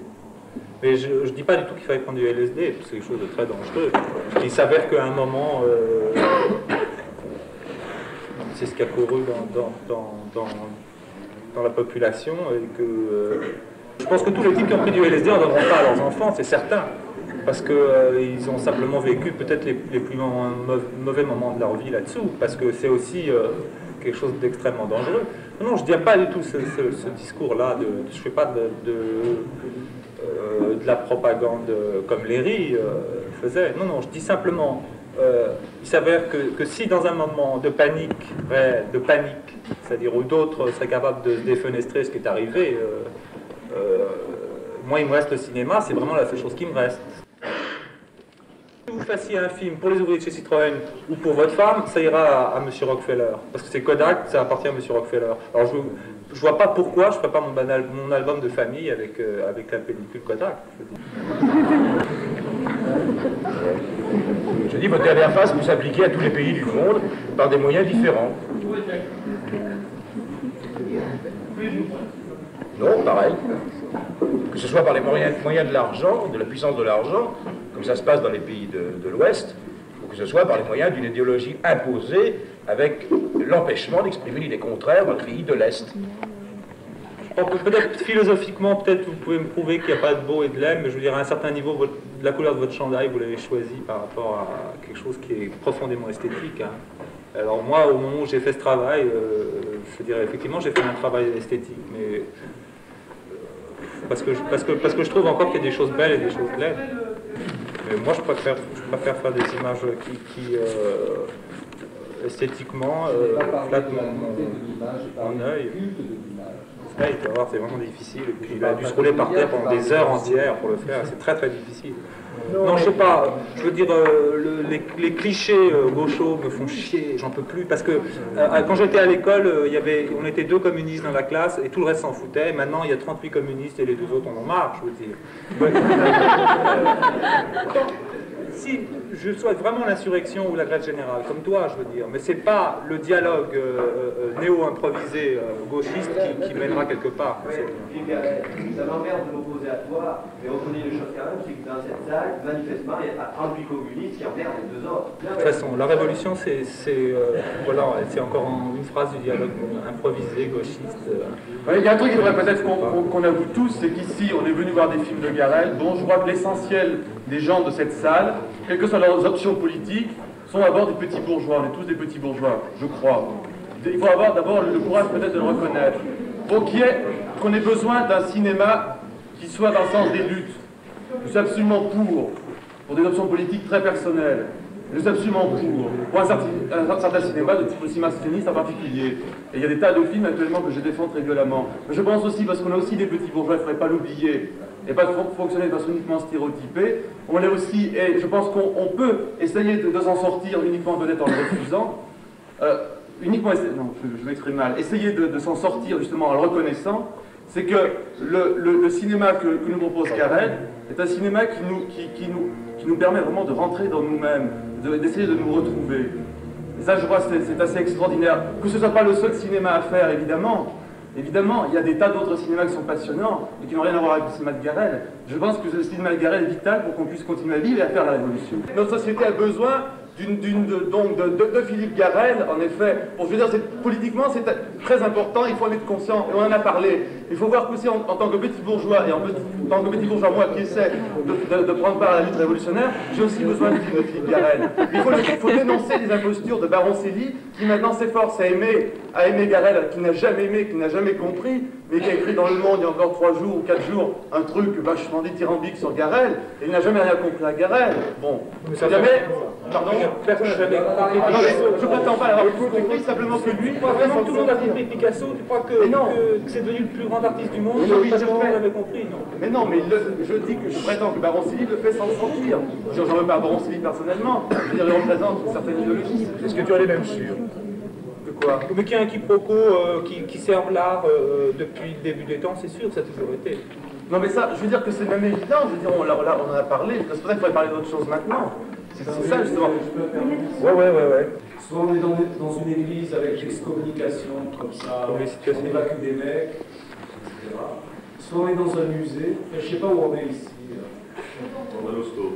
Mais je ne dis pas du tout qu'il fallait prendre du LSD, c'est quelque chose de très dangereux. Il s'avère qu'à un moment, euh, c'est ce qui a couru dans, dans, dans, la population, et que euh, je pense que tous les types qui ont pris du LSD n'en donneront pas à leurs enfants, c'est certain. Parce qu'ils ont simplement vécu peut-être les, les plus mauvais moments de leur vie là-dessous, parce que c'est aussi euh, quelque chose d'extrêmement dangereux. Non, je ne dis pas du tout ce, discours-là, je ne fais pas de, euh, de la propagande euh, comme Léry euh, faisait. Non, non, je dis simplement, il s'avère que, que si dans un moment de panique, de panique, c'est-à-dire où d'autres seraient capables de défenestrer ce qui est arrivé, moi il me reste le cinéma, c'est vraiment la seule chose qui me reste. Si vous fassiez un film pour les ouvriers de chez Citroën ou pour votre femme, ça ira à, à M. Rockefeller. Parce que c'est Kodak, ça appartient à M. Rockefeller. Alors je ne vois pas pourquoi je ferais pas mon, album de famille avec, euh, avec la pellicule Kodak. je. Je dis, votre dernière phase peut s'appliquer à tous les pays du monde par des moyens différents. Non, pareil. Que ce soit par les moyens, de l'argent, de la puissance de l'argent, comme ça se passe dans les pays de l'Ouest, ou que ce soit par les moyens d'une idéologie imposée avec l'empêchement d'exprimer l'idée contraire le pays de l'Est. Peut-être philosophiquement, peut-être vous pouvez me prouver qu'il n'y a pas de beau et de laid, mais je veux dire, à un certain niveau, la couleur de votre chandail, vous l'avez choisi par rapport à quelque chose qui est profondément esthétique. hein. Alors moi, au moment où j'ai fait ce travail, euh, je dirais effectivement, j'ai fait un travail esthétique, mais euh, parce que, je- parce que, parce que je trouve encore qu'il y a des choses belles et des choses laides. Mais moi, je préfère, je préfère faire des images qui, qui, euh, esthétiquement, euh, mon, mon parlé œil. Ça, il faut voir, c'est vraiment difficile. Et puis, il a dû se rouler par terre pendant des heures entières pour le faire. C'est très très difficile. Non, je sais pas. Je veux dire, euh, le- les, les clichés euh, gauchos me font chier. J'en peux plus parce que euh, quand j'étais à l'école, il y avait, on était deux communistes dans la classe et tout le reste s'en foutait. Maintenant, il y a 38 communistes et les deux autres en ont marre. Je veux dire. Ouais. Si je souhaite vraiment l'insurrection ou la grève générale, comme toi, je veux dire, mais c'est pas le dialogue euh, euh, néo-improvisé euh, gauchiste qui, qui mènera quelque part. Ça m'emmerde de m'opposer à toi, mais reconnais une chose quand même, c'est que dans cette salle, manifestement, il y a 38 communistes qui emmerdent les deux autres. De toute façon, la révolution, c'est euh, voilà, c'est encore en- une phrase du dialogue improvisé, gauchiste. euh. Ouais, Il y a un truc qu'il faudrait peut-être qu'on avoue tous, c'est qu'ici, on est venu voir des films de Garel, dont je crois que l'essentiel des gens de cette salle, quelles que soient leurs options politiques, sont d'abord des petits bourgeois. On est tous des petits bourgeois, je crois. Il faut avoir d'abord le courage peut-être de le reconnaître. Pour qu'il qu'on ait besoin d'un cinéma qui soit dans le sens des luttes. Je suis absolument pour, pour des options politiques très personnelles. Je suis absolument pour, pour un certain, cinéma, type cinéma sioniste en particulier. Et il y a des tas de films actuellement que je défends très violemment. Mais je pense aussi, parce qu'on a aussi des petits bourgeois, il ne faudrait pas l'oublier, et pas fon- fonctionner de façon uniquement stéréotypée. On l'est aussi, et je pense qu'on on peut essayer de, de s'en sortir uniquement peut-être en le refusant. Euh, uniquement, non, je, m'exprime mal, essayer de, de s'en sortir justement en le reconnaissant, c'est que le, cinéma que, nous propose Carrel est un cinéma qui nous, qui, nous, qui nous permet vraiment de rentrer dans nous-mêmes, de- d'essayer de nous retrouver. Et ça, je crois, c'est assez extraordinaire. Que ce soit pas le seul cinéma à faire, évidemment. Évidemment, il y a des tas d'autres cinémas qui sont passionnants et qui n'ont rien à voir avec le cinéma de Garel. Je pense que le cinéma de Garel est vital pour qu'on puisse continuer à vivre et à faire la révolution. Notre société a besoin d'une, de, donc de, de- Philippe Garel, en effet. Pour, je dire, politiquement, c'est très important, il faut en être conscient, et on en a parlé. Il faut voir qu'aussi, en, en tant que petit bourgeois, et en, tant que petit bourgeois, moi, qui essaie de, prendre part à la lutte révolutionnaire, j'ai aussi besoin de Philippe Garel. Il faut, il faut dénoncer les impostures de Baron Célie, qui maintenant s'efforce à aimer, à aimer Garel, qui n'a jamais aimé, qui n'a jamais compris, mais qui a écrit dans Le Monde il y a encore trois jours ou quatre jours un truc vachement dithyrambique sur Garel, et il n'a jamais rien compris à Garel. Bon, Mais ça jamais... fait- Pardon Personne n'a jamais compris Ah non, mais. Je prétends pas l'avoir compris, simplement que lui... Vraiment, tout le monde a compris Picasso. Tu crois que, Mais non. que- que c'est devenu le plus grand artiste du monde? Oui, oui, que le fais. monde avait compris, non Mais non, mais le- je dis que je prétends que Baron Célie le fait sans le sentir. Je n'en veux pas à Baron Célie personnellement. Je veux dire, il représente une certaine idéologie. Est-ce que tu en es même sûr quoi Mais qu'il y a un quiproquo euh, qui, qui serve l'art euh, depuis le début des temps, c'est sûr, ça a toujours été. Non mais ça, je veux dire que c'est même évident, je veux dire, on, en a parlé, c'est pour ça qu'il faudrait parler d'autre chose maintenant. C'est c'est ça justement. Ouais, ouais, ouais, ouais. Soit on est dans, dans une église avec l'excommunication, comme ça, situations. on évacue des mecs, etc. Soit on est dans un musée, je sais pas où on est ici. On soit au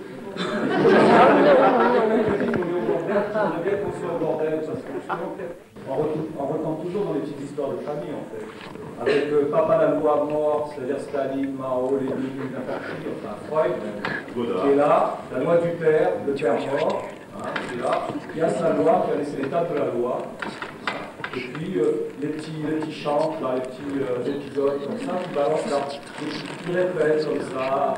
on retombe toujours dans les petites histoires de famille en fait. Avec euh, Papa la loi mort, c'est-à-dire Staline, Mao, Lénine, n'importe qui, enfin Freud, qui est là, la loi du père, le père mort, hein. Il y a sa loi laissé l'état de la loi. Et puis euh, les, petits, les petits chants, là, les petits euh, épisodes comme ça, qui balancent là, comme ça.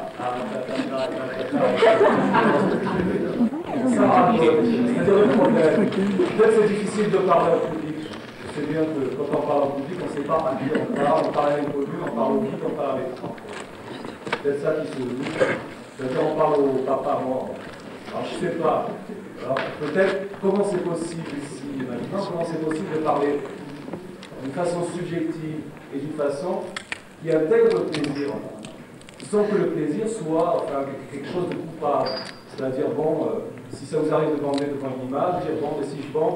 Ça, euh, c'est-à-dire le problème. Peut-être c'est difficile de parler au public. C'est bien que quand on parle au public, on ne sait pas à qui on parle, on parle à l'inconnu, on parle au vide, on parle à l'écran. C'est peut-être ça qui se joue. On parle au papa mort. Alors je ne sais pas. Alors peut-être comment c'est possible ici, maintenant, comment c'est possible de parler d'une façon subjective et d'une façon qui intègre le plaisir, sans que le plaisir soit enfin, quelque chose de coupable. C'est-à-dire, bon, euh, si ça vous arrive de bander devant une image, dire, bon, mais si je bande,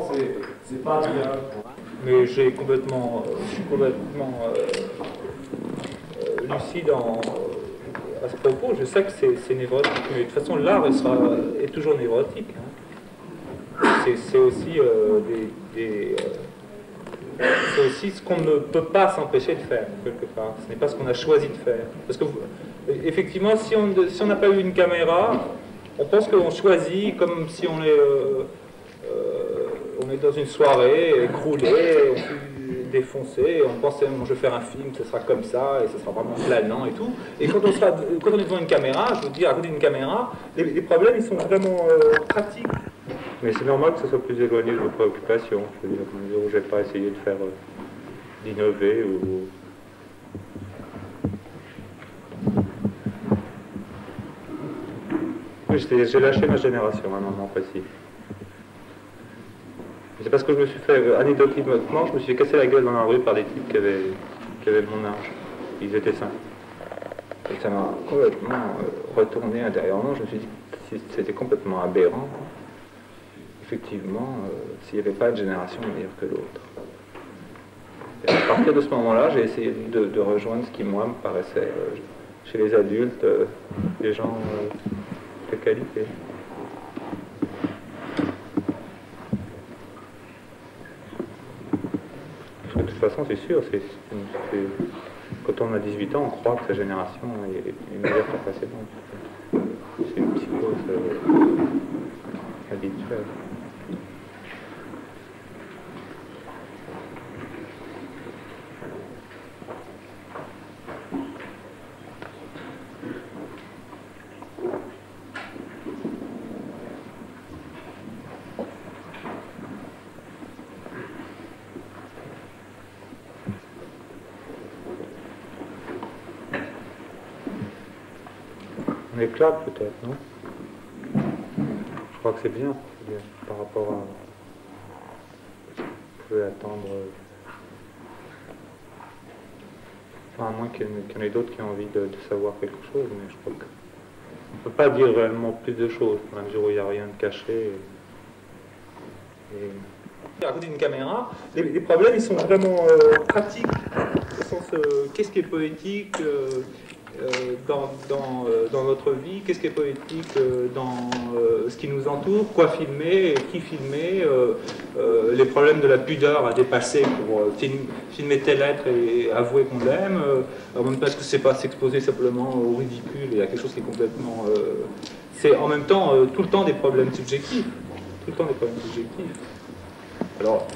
c'est, pas bien. Mais j'ai complètement, euh, je suis complètement euh, lucide à ce propos. Je sais que c'est névrotique, mais de toute façon, l'art est toujours névrotique. C'est- C'est aussi euh, euh, c'est aussi ce qu'on ne peut pas s'empêcher de faire, quelque part. Ce n'est pas ce qu'on a choisi de faire. Parce que, effectivement, si on n'a pas eu une caméra, on pense qu'on choisit comme si on est, euh, on est dans une soirée, écroulé, défoncé, on pensait, bon, je vais faire un film, ce sera comme ça, et ce sera vraiment planant et tout. Et quand on, est devant une caméra, je vous dis, à côté d'une caméra, les, problèmes, ils sont vraiment pratiques. Mais c'est normal que ce soit plus éloigné de vos préoccupations. Je veux dire, je n'ai pas essayé de faire, euh, d'innover ou... Oui, j'ai lâché ma génération à un moment précis. C'est parce que je me suis fait, euh, anecdotiquement, je me suis casser la gueule dans la rue par des types qui avaient, qui avaient mon âge. Ils étaient sains. Et ça m'a complètement euh, retourné intérieurement. Je me suis dit que c'était complètement aberrant. Effectivement, euh, s'il n'y avait pas une génération meilleure que l'autre. Et à partir de ce moment-là, j'ai essayé de, de rejoindre ce qui, moi, me paraissait, euh, chez les adultes, euh, des gens de qualité. De toute façon, c'est sûr, quand on a 18 ans, on croit que sa génération est, est meilleure que la précédente. C'est une psychose euh, habituelle. On éclate peut-être, non? Je crois que c'est bien, par rapport à qu'on pouvait attendre. Enfin, à moins qu'il y en ait- d'autres qui ont envie de, savoir quelque chose, mais je crois que on ne peut pas dire réellement plus de choses, dans la mesure où il n'y a rien de caché. et- À côté d'une caméra, les, problèmes ils sont vraiment euh, pratiques, au sens euh, qu'est-ce qui est poétique euh, dans, dans, euh, dans notre vie, qu'est-ce qui est poétique euh, dans euh, ce qui nous entoure, quoi filmer, qui filmer, euh, euh, les problèmes de la pudeur à dépasser pour euh, film- filmer tel être et avouer qu'on l'aime, euh, en même temps est-ce que c'est pas s'exposer simplement au ridicule et à quelque chose qui est complètement... euh, c'est en même temps euh, tout le temps des problèmes subjectifs, tout le temps des problèmes subjectifs. Alors,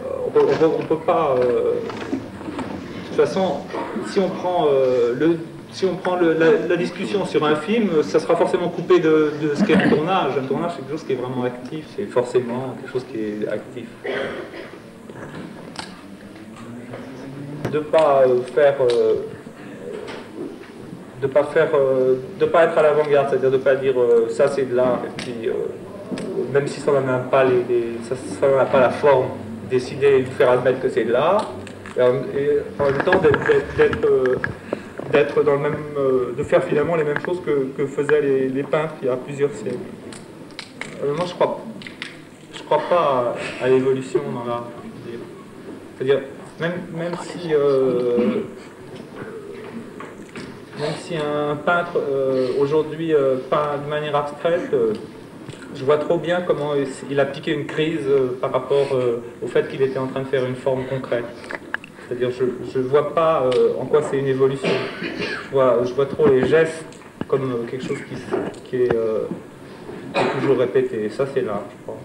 euh, on peut, peut, pas... euh, de toute façon, si on prend, euh, le, si on prend la, discussion sur un film, ça sera forcément coupé de, ce qu'est un tournage. Un tournage, c'est quelque chose qui est vraiment actif, c'est forcément quelque chose qui est actif. De pas euh, faire... euh, pas faire... euh, pas être à l'avant-garde, c'est-à-dire de pas dire ça c'est de l'art, et puis... même si ça n'en a pas les, pas la forme, décider de faire admettre que c'est de l'art, et en même temps d'être, d'être- dans le même, euh, de faire finalement les mêmes choses que, faisaient les, peintres il y a plusieurs siècles. Euh, moi je crois, crois pas à, l'évolution dans l'art. C'est-à-dire, même, même si euh, même si un peintre aujourd'hui peint de manière abstraite, je vois trop bien comment il a piqué une crise par rapport au fait qu'il était en train de faire une forme concrète. C'est-à-dire, je ne vois pas euh, en quoi c'est une évolution. Je vois, je vois trop les gestes comme euh, quelque chose qui, euh, qui est toujours répété. Ça, c'est là, je crois.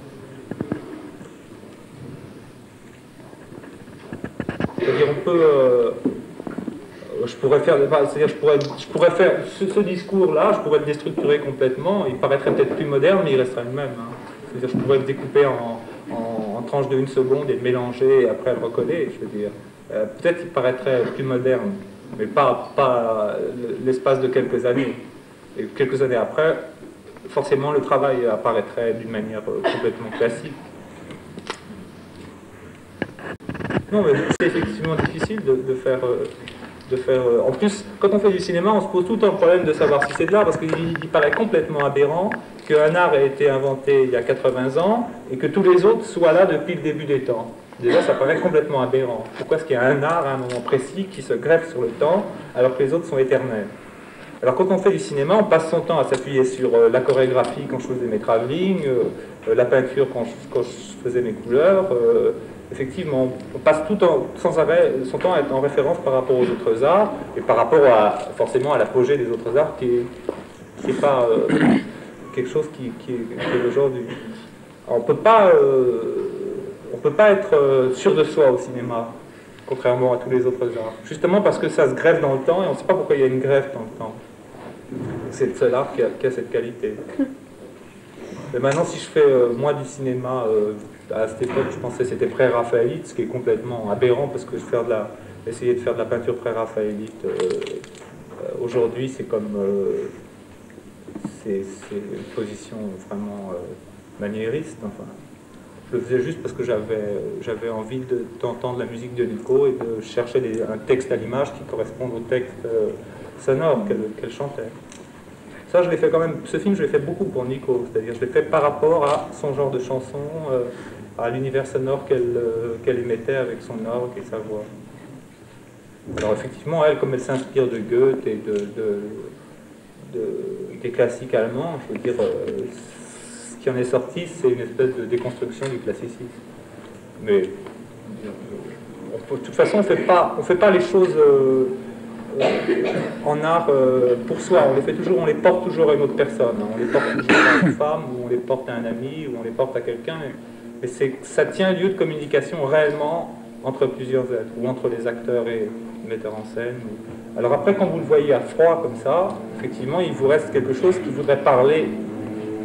C'est-à-dire, on peut. je pourrais faire, c'est-à-dire, je pourrais, je pourrais faire ce, discours-là, je pourrais le déstructurer complètement. Il paraîtrait peut-être plus moderne, mais il resterait le même. hein. C'est-à-dire, je pourrais le découper en, en, en tranches de une seconde et le mélanger et après le recoller. Je veux dire, Euh, peut-être qu'il paraîtrait plus moderne, mais pas, pas l'espace de quelques années. Et quelques années après, forcément, le travail apparaîtrait d'une manière euh, complètement classique. Non, mais c'est effectivement difficile de, de faire. euh, de faire En plus, quand on fait du cinéma, on se pose tout le problème de savoir si c'est de l'art, parce qu'il il paraît complètement aberrant qu'un art ait été inventé il y a 80 ans et que tous les autres soient là depuis le début des temps. Déjà, ça paraît complètement aberrant. Pourquoi est-ce qu'il y a un art à un moment précis qui se greffe sur le temps alors que les autres sont éternels? Alors quand on fait du cinéma, on passe son temps à s'appuyer sur euh, la chorégraphie quand je faisais mes travelling, euh, euh, la peinture quand je, faisais mes couleurs. effectivement, on passe tout en- sans arrêt son temps à être en référence par rapport aux autres arts et par rapport à, forcément à l'apogée des autres arts qui est, qui est pas quelque chose qui, est, qui est d'aujourd'hui. Alors, On peut pas, euh, on peut pas être euh, sûr de soi au cinéma. contrairement à tous les autres arts. Justement parce que ça se grève dans le temps et on ne sait pas pourquoi il y a une grève dans le temps. C'est le seul art qui a, cette qualité. Mais maintenant, si je fais euh, moi du cinéma, euh, à cette époque, je pensais que c'était pré-raphaélite, ce qui est complètement aberrant parce que faire de la, essayer de faire de la peinture pré-raphaélite aujourd'hui, c'est comme. c'est une position vraiment maniériste. Enfin. Je le faisais juste parce que j'avais envie d'entendre la musique de Nico et de chercher un texte à l'image qui corresponde au texte euh, sonore qu'elle chantait. Ça, je l'ai fait quand même, ce film, je l'ai fait beaucoup pour Nico, c'est-à-dire je l'ai fait par rapport à son genre de chanson, euh, à l'univers sonore euh, qu'elle émettait avec son orgue et sa voix. Alors effectivement, elle, comme elle s'inspire de Goethe et de, des classiques allemands, je veux dire, qui en est sorti, c'est une espèce de déconstruction du classicisme. Mais de toute façon, on on fait pas les choses euh, en art euh, pour soi. On les fait toujours, on les porte toujours à une autre personne. On les porte à une femme, ou on les porte à un ami, ou on les porte à quelqu'un. Mais ça tient lieu de communication réellement entre plusieurs êtres, ou entre les acteurs et les metteurs en scène. Alors après, quand vous le voyez à froid comme ça, effectivement, il vous reste quelque chose qui voudrait parler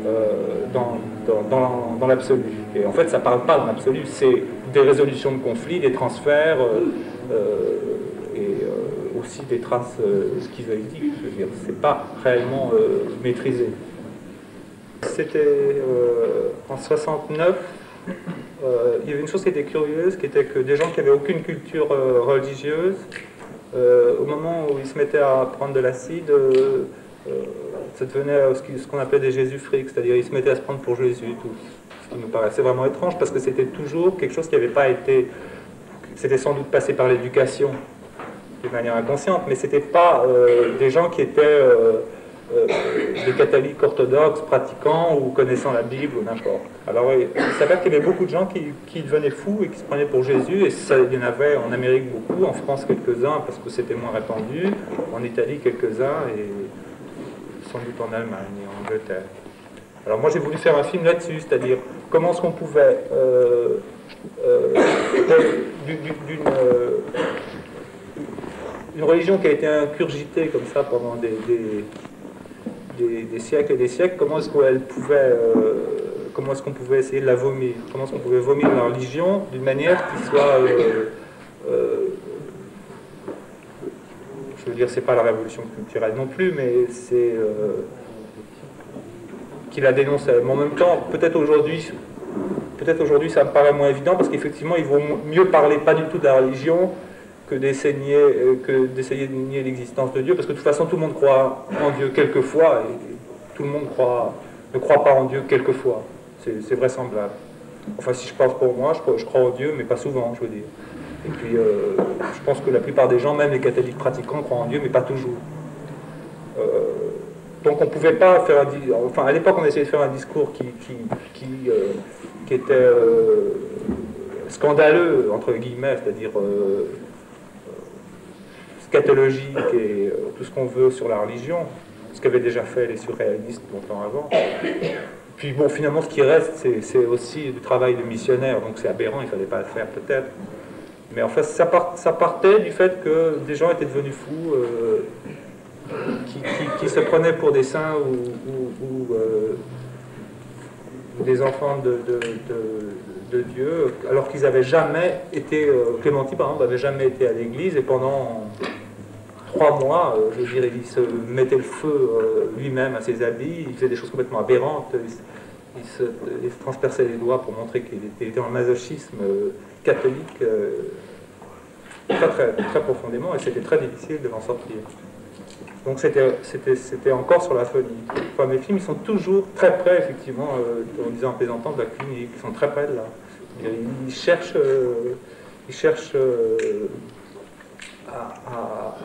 euh, dans, l'absolu. Et en fait, ça ne parle pas dans l'absolu, c'est des résolutions de conflits, des transferts euh, euh, et aussi des traces schizoïdiques. Je veux dire, c'est pas réellement maîtrisé. C'était en 69. il y avait une chose qui était curieuse, qui était que des gens qui n'avaient aucune culture religieuse, au moment où ils se mettaient à prendre de l'acide, ça devenait ce qu'on appelait des Jésus frics, c'est-à-dire ils se mettaient à se prendre pour Jésus, tout. Ce qui nous paraissait vraiment étrange parce que c'était toujours quelque chose qui n'avait pas été. C'était sans doute passé par l'éducation de manière inconsciente, mais c'était pas euh, des gens qui étaient euh, euh, des catholiques orthodoxes, pratiquants ou connaissant la Bible ou n'importe. Alors il s'avère qu'il y avait beaucoup de gens qui, qui, devenaient fous et qui se prenaient pour Jésus, et ça, il y en avait en Amérique beaucoup, en France quelques-uns parce que c'était moins répandu, en Italie quelques-uns, et sans doute en Allemagne et en Angleterre. Alors moi j'ai voulu faire un film là-dessus, c'est-à-dire comment est-ce qu'on pouvait, euh, euh, d'une euh, une religion qui a été incurgitée comme ça pendant des, des, siècles et des siècles, comment est-ce qu'elle pouvait, comment est-ce qu'on pouvait essayer de la vomir, comment est-ce qu'on pouvait vomir la religion d'une manière qui soit je veux dire, c'est pas la révolution culturelle non plus, mais c'est euh, qu'il la dénonçait. Mais en même temps, peut-être aujourd'hui, peut-être aujourd'hui, ça me paraît moins évident parce qu'effectivement, il vaut mieux parler pas du tout de la religion que d'essayer euh, que d'essayer de nier l'existence de Dieu, parce que de toute façon, tout le monde croit en Dieu quelquefois, et tout le monde croit, ne croit pas en Dieu quelquefois. C'est vraisemblable. Enfin, si je parle pour moi, je crois en Dieu, mais pas souvent, je veux dire. Et puis, euh, je pense que la plupart des gens, même les catholiques pratiquants, croient en Dieu, mais pas toujours. Euh, donc, on ne pouvait pas faire un. Enfin, à l'époque, on essayait de faire un discours qui, qui, euh, était scandaleux, entre guillemets, c'est-à-dire scatologique et tout ce qu'on veut sur la religion, ce qu'avaient déjà fait les surréalistes longtemps avant. Puis bon, finalement, ce qui reste, c'est aussi du travail de missionnaire, donc c'est aberrant, il ne fallait pas le faire peut-être. Mais en fait, ça, partait du fait que des gens étaient devenus fous, euh, qui, se prenaient pour des saints ou, euh, des enfants de, Dieu, alors qu'ils n'avaient jamais été, euh, par exemple, n'avait jamais été à l'église, et pendant trois mois, je veux dire, il se mettait le feu lui-même à ses habits, il faisait des choses complètement aberrantes, se, transperçait les doigts pour montrer qu'il était, en masochisme catholique très, très, très profondément et c'était très difficile de l'en sortir. Donc c'était encore sur la folie. Enfin, mes films, ils sont toujours très près, effectivement, euh, en disant en plaisantant, de la clinique. Ils sont très près de là. Ils cherchent, euh, ils cherchent euh, à,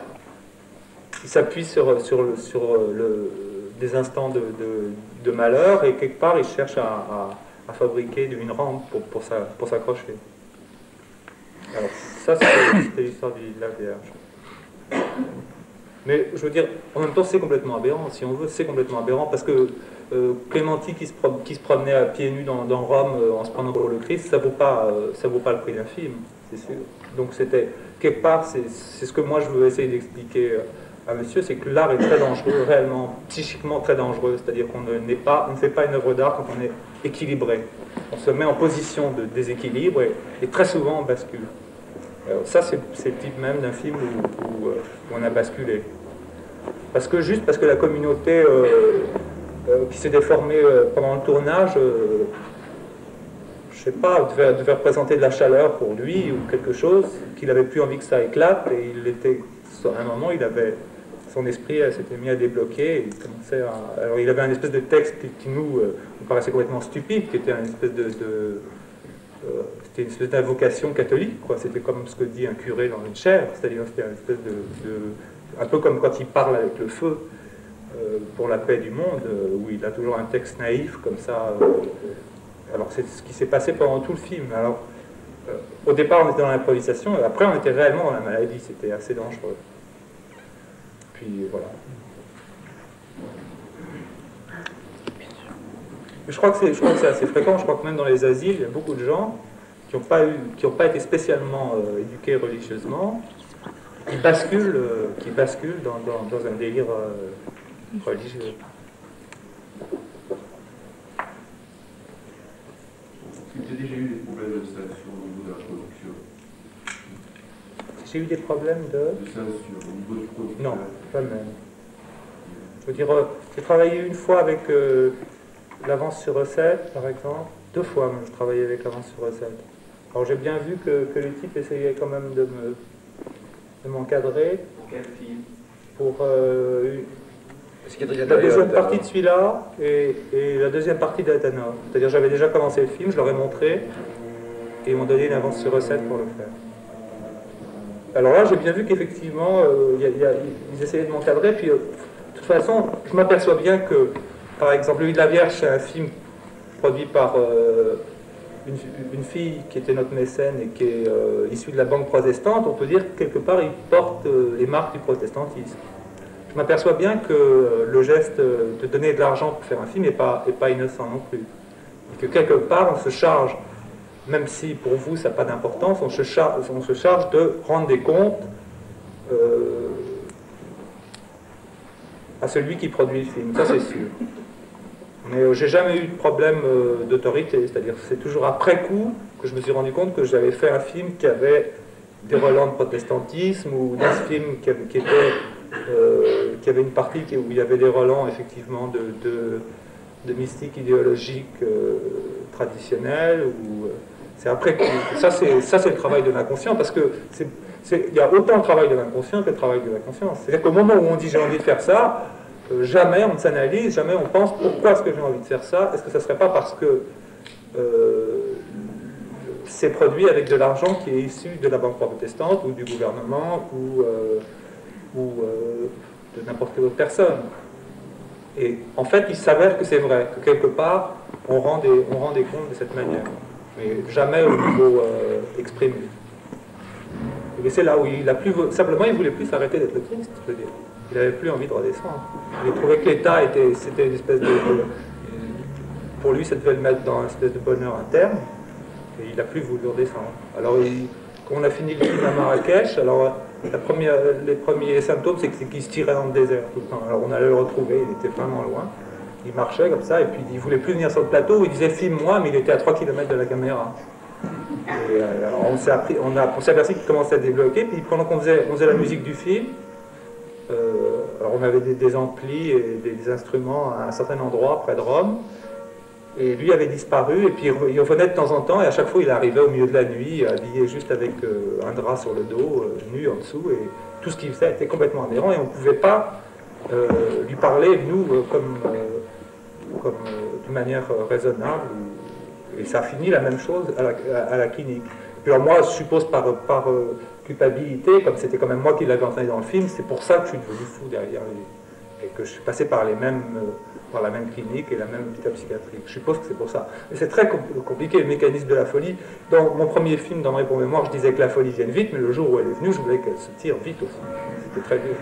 Ils s'appuient sur, sur, le, sur le, des instants de, malheur et quelque part, ils cherchent à, fabriquer une rampe pour, pour s'accrocher. Alors, ça, c'était l'histoire du la Vierge. Mais je veux dire, en même temps, c'est complètement aberrant. Si on veut, c'est complètement aberrant parce que euh, Clémenti qui se, promenait à pieds nus dans, Rome euh, en se prenant pour le Christ, ça vaut euh, vaut pas le prix d'un film, c'est sûr. Donc c'était quelque part, c'est ce que moi je veux essayer d'expliquer à Monsieur, c'est que l'art est très dangereux, réellement, psychiquement très dangereux. C'est-à-dire qu'on ne, fait pas une œuvre d'art quand on est équilibré. On se met en position de déséquilibre et, très souvent on bascule. ça, c'est le type même d'un film où, on a basculé. Parce que juste parce que la communauté euh, qui s'est déformé euh, pendant le tournage, euh, je sais pas, devait, représenter de la chaleur pour lui ou quelque chose, qu'il avait plus envie que ça éclate, et il était, à un moment, il avait, son esprit s'était mis à débloquer, il commençait alors il avait un espèce de texte qui, nous, paraissait complètement stupide, qui était un espèce de, c'était une espèce d'invocation catholique. C'était comme ce que dit un curé dans une chaire, c'est-à-dire c'était un espèce de, un peu comme quand il parle avec le feu. Euh, pour la paix du monde, euh, où il a toujours un texte naïf comme ça. Euh, alors c'est ce qui s'est passé pendant tout le film. Alors au départ on était dans l'improvisation, après on était réellement dans la maladie, c'était assez dangereux. Puis voilà. je crois que c'est assez fréquent, je crois que même dans les asiles, il y a beaucoup de gens qui n'ont pas, pas été spécialement éduqués religieusement, qui basculent, qui basculent dans, dans un délire religieux. Est-ce que tu as déjà eu des problèmes de au niveau de la J'ai eu des problèmes de... Non, pas même. Je veux dire, euh, j'ai travaillé une fois avec euh, l'avance sur recette, par exemple. Deux fois, même, je travaillais avec l'avance sur recette. Alors j'ai bien vu que, que, les types essayaient quand même de me de m'encadrer. Pour quel film? Pour euh, la deuxième partie de celui-là et, la deuxième partie d'Atana. C'est-à-dire j'avais déjà commencé le film, je leur ai montré et ils m'ont donné une avance sur recette pour le faire. Alors là, j'ai bien vu qu'effectivement, euh, ils essayaient de m'encadrer. Puis, euh, de toute façon, je m'aperçois bien que, par exemple, Lui de la Vierge, c'est un film produit par euh, une, fille qui était notre mécène et qui est issue de la banque protestante. On peut dire que quelque part, il porte les marques du protestantisme je m'aperçois bien que le geste de donner de l'argent pour faire un film n'est pas, pas innocent non plus. Et que quelque part, on se charge, même si pour vous ça n'a pas d'importance, on, se charge, de rendre des comptes euh, à celui qui produit le film, ça c'est sûr. Mais euh, j'ai jamais eu de problème euh, d'autorité, c'est-à-dire c'est toujours après coup que je me suis rendu compte que j'avais fait un film qui avait des relents de protestantisme ou d'un film qui, qui était euh, qui avait une partie où il y avait des relents effectivement de, mystique idéologique traditionnelle. Ou, c'est après ça c'est ça c'est le travail de l'inconscient parce que il y a autant de travail de l'inconscient que le travail de la conscience. C'est-à-dire qu'au moment où on dit j'ai envie de faire ça, jamais on ne s'analyse, jamais on pense pourquoi est-ce que j'ai envie de faire ça. Est-ce que ça ne serait pas parce que c'est produit avec de l'argent qui est issu de la banque protestante ou du gouvernement ou ou euh, de n'importe quelle autre personne. Et en fait, il s'avère que c'est vrai, que quelque part, on rend, des, on rend des comptes de cette manière, mais jamais au niveau euh, exprimé. Et c'est là où il a plus, simplement, il voulait plus s'arrêter d'être le Christ, je veux dire. Il n'avait plus envie de redescendre. Il trouvait que l'État était, c'était une espèce de, pour lui, ça devait le mettre dans une espèce de bonheur interne, et il n'a plus voulu redescendre. Alors, quand on a fini le film à Marrakech, alors les premiers symptômes, c'est qu'il se tirait dans le désert tout le temps. Alors on allait le retrouver, il était vraiment loin. Il marchait comme ça, et puis il voulait plus venir sur le plateau. Il disait filme-moi, mais il était à 3 km de la caméra. Euh, on s'est appris, on a, aperçu qu'il commençait à débloquer. Puis pendant qu'on faisait, la musique du film, euh, alors on avait des, amplis et des, instruments à un certain endroit près de Rome. Et lui avait disparu, et puis il revenait de temps en temps, et à chaque fois il arrivait au milieu de la nuit, habillé juste avec euh, un drap sur le dos, nu en dessous, et tout ce qu'il faisait était complètement aberrant, et on ne pouvait pas lui parler, nous, comme, comme d'une manière raisonnable, et ça a fini la même chose à la, clinique. Puis alors moi, je suppose par, par culpabilité, comme c'était quand même moi qui l'avais entendu dans le film, c'est pour ça que je suis devenu fou derrière, et que je suis passé par les mêmes par la même clinique et la même hôpital psychiatrique. Je suppose que c'est pour ça. Mais c'est très compliqué le mécanisme de la folie. Dans mon premier film, dans mes mémoire, je disais que la folie vienne vite, mais le jour où elle est venue, je voulais qu'elle se tire vite aussi. C'était très dur.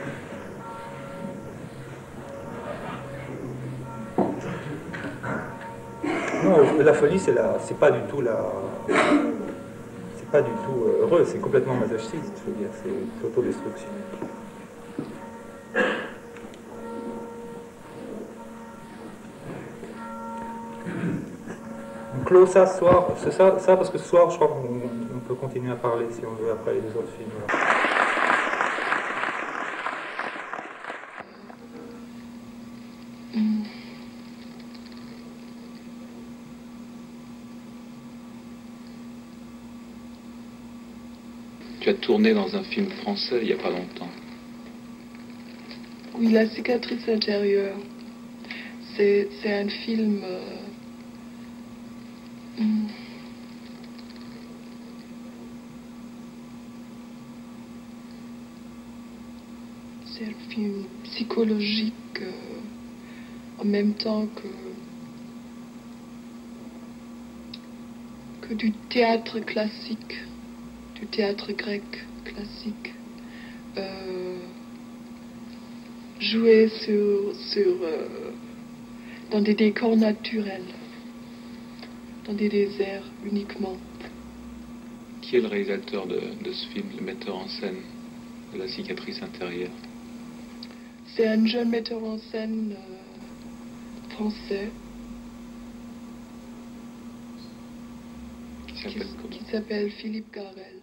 Non, la folie, c'est la, c'est pas du tout la, c'est pas du tout euh, heureux, c'est complètement masochiste, je veux dire, c'est autodestruction. On clôt ça ce soir, c'est ça, ça parce que ce soir, je crois qu'on on peut continuer à parler si on veut après les deux autres films. Tu as tourné dans un film français il n'y a pas longtemps. Oui, La cicatrice intérieure. C'est c'est un film. euh, hmm. C'est un film psychologique euh, en même temps que, que du théâtre classique, du théâtre grec classique. Euh, joué sur, sur, euh, dans des décors naturels, dans des déserts uniquement. Qui est le réalisateur de, de ce film, le metteur en scène de La cicatrice intérieure? C'est un jeune metteur en scène euh, français qui s'appelle Philippe Garel.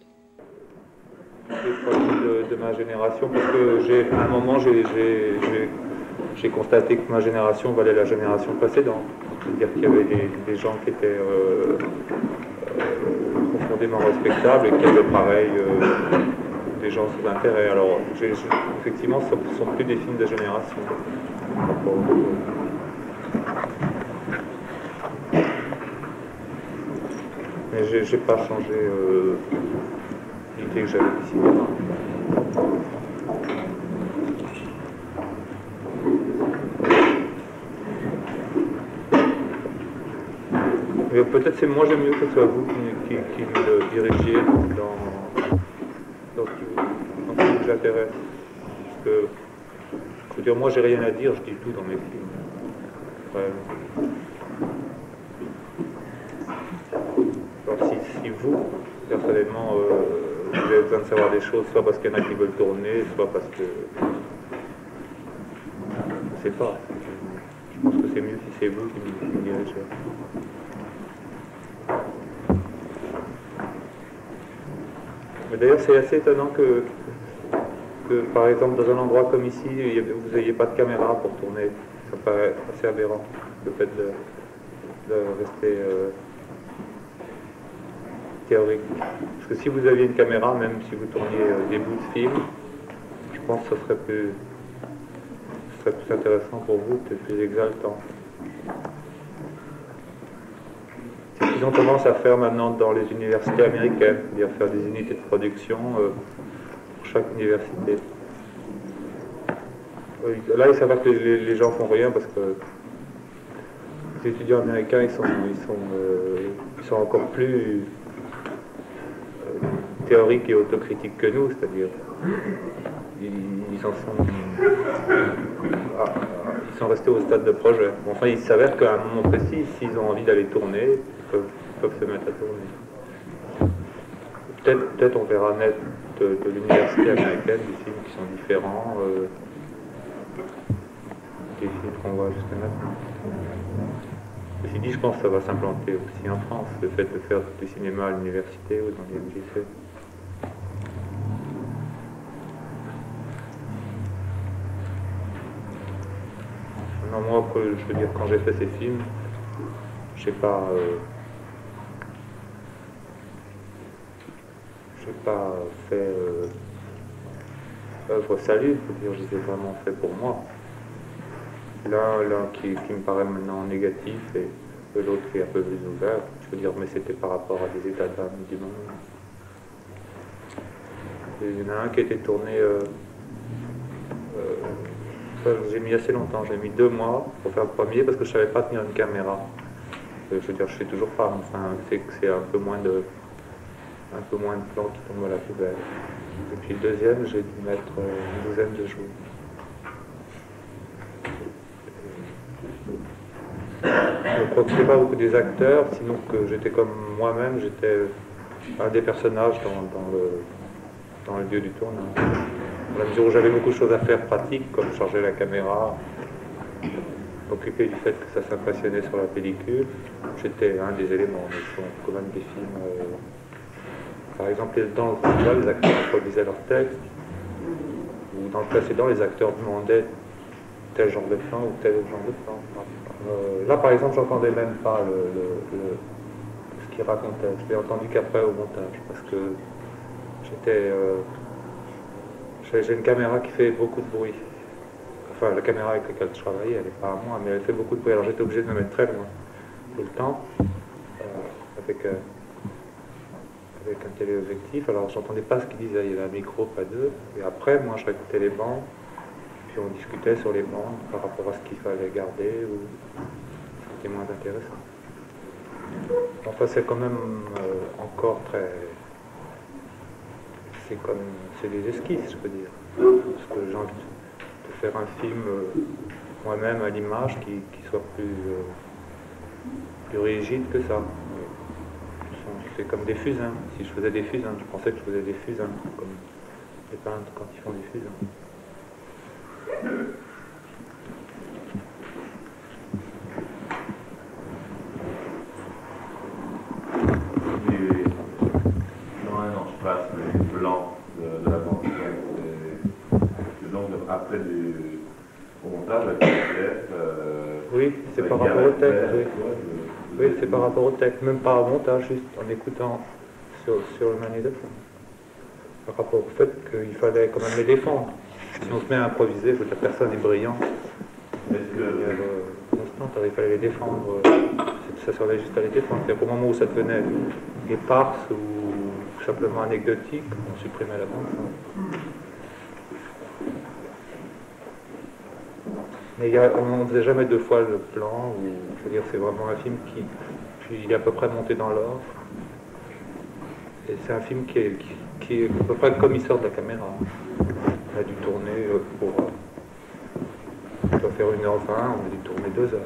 De, de ma génération parce que j'ai à un moment j'ai- constaté que ma génération valait la génération précédente. C'est-à-dire qu'il y avait des, gens qui étaient euh, euh, profondément respectables et qui avaient pareil euh, des gens sous intérêt. Alors effectivement ce ne sont plus des films de génération. Mais j'ai pas changé que j'avais cinéma. Mais peut-être c'est moi j'aime mieux que ce soit vous qui, me dirigiez dans, dans ce qui, vous intéresse. Parce que, je veux dire, moi j'ai rien à dire, je dis tout dans mes films. Alors, si, si vous, personnellement, euh, vous avez besoin de savoir des choses, soit parce qu'il y en a qui veulent tourner, soit parce que. Je sais pas. Je pense que c'est mieux si c'est vous qui me, dirigez. Mais d'ailleurs, c'est assez étonnant que, que, par exemple, dans un endroit comme ici, vous n'ayez pas de caméra pour tourner. Ça paraît assez aberrant, le fait de, de rester euh, théorique. Parce que si vous aviez une caméra, même si vous tourniez euh, des bouts de film, je pense que ce serait plus, intéressant pour vous, peut-être plus exaltant. C'est ce qu'ils ont tendance à faire maintenant dans les universités américaines, c'est-à-dire faire des unités de production euh, pour chaque université. Euh, Là, il s'avère que les, gens font rien parce que les étudiants américains, ils sont, ils sont, ils sont encore plus théoriques et autocritiques que nous, c'est-à-dire ils, en sont, ah, ils sont restés au stade de projet. Enfin, il s'avère qu'à un moment précis, s'ils ont envie d'aller tourner, ils peuvent, se mettre à tourner. Peut-être peut on verra naître de, de l'université américaine des films qui sont différents euh, des films qu'on voit jusqu'à maintenant. Ceci dit, je pense que ça va s'implanter aussi en France, le fait de faire du cinéma à l'université ou dans les lycées. Non, moi, je veux dire, quand j'ai fait ces films, j'ai pas. euh, pas fait euh, œuvre salut, faut dire, je les ai vraiment fait pour moi. L'un, qui, qui me paraît maintenant négatif et l'autre qui est un peu plus ouvert. Je veux dire, mais c'était par rapport à des états d'âme du moment. Et Il y en a un qui a été tourné. euh, euh, j'ai mis assez longtemps, j'ai mis deux mois pour faire le premier parce que je savais pas tenir une caméra. Euh, Je veux dire, je sais toujours pas, enfin, c'est que c'est un peu moins de un peu moins de plans qui tombent à la poubelle. Et puis le deuxième, j'ai dû mettre une douzaine de jours. Le profitais pas beaucoup des acteurs, sinon que j'étais comme moi-même, j'étais un des personnages dans, le, dans le lieu du tournage. Dans la mesure où j'avais beaucoup de choses à faire pratiques, comme charger la caméra, m'occuper du fait que ça s'impressionnait sur la pellicule, j'étais un des éléments, mais ce quand même des films... euh, par exemple, dans le festival, les acteurs improvisaient leurs textes, ou dans le précédent, les acteurs demandaient tel genre de plan ou tel genre de plan. Euh, là, par exemple, j'entendais même pas ce qu'il racontait. Je l'ai entendu qu'après au montage, parce que j'étais... euh, j'ai une caméra qui fait beaucoup de bruit. Enfin, la caméra avec laquelle je travaillais, elle n'est pas à moi, mais elle fait beaucoup de bruit. Alors j'étais obligé de me mettre très loin tout le temps, euh, avec, un téléobjectif. Alors j'entendais pas ce qu'il disait, il y avait un micro, pas deux. Et après, moi, je réécoutais les bandes, puis on discutait sur les bandes par rapport à ce qu'il fallait garder, ou c'était moins intéressant. Enfin, c'est quand même euh, encore très... C'est comme... C'est des esquisses, je peux dire. Parce que j'ai envie de faire un film euh, moi-même à l'image qui, qui soit plus, euh, plus rigide que ça. C'est comme des fusains. Si je faisais des fusains, je pensais que je faisais des fusains, comme les peintres quand ils font des fusains. Oui, c'est par rapport au texte, même pas au montage, juste en écoutant sur, sur le magnétophone. Par rapport au fait qu'il fallait quand même les défendre. Si on se met à improviser, je veux dire, personne n'est brillant. Est-ce que- Euh, alors il fallait les défendre. Ça servait juste à les défendre. C'est-à-dire qu'au moment où ça devenait éparse ou simplement anecdotique, on supprimait la bande. Mais il y a- on ne faisait jamais deux fois le plan, ou, je veux dire, c'est vraiment un film qui, puis il est à peu près monté dans l'ordre. Et c'est un film qui est, qui, qui est à peu près comme il sort de la caméra. On a dû tourner pour... faire 1h20, on a dû tourner 2 heures.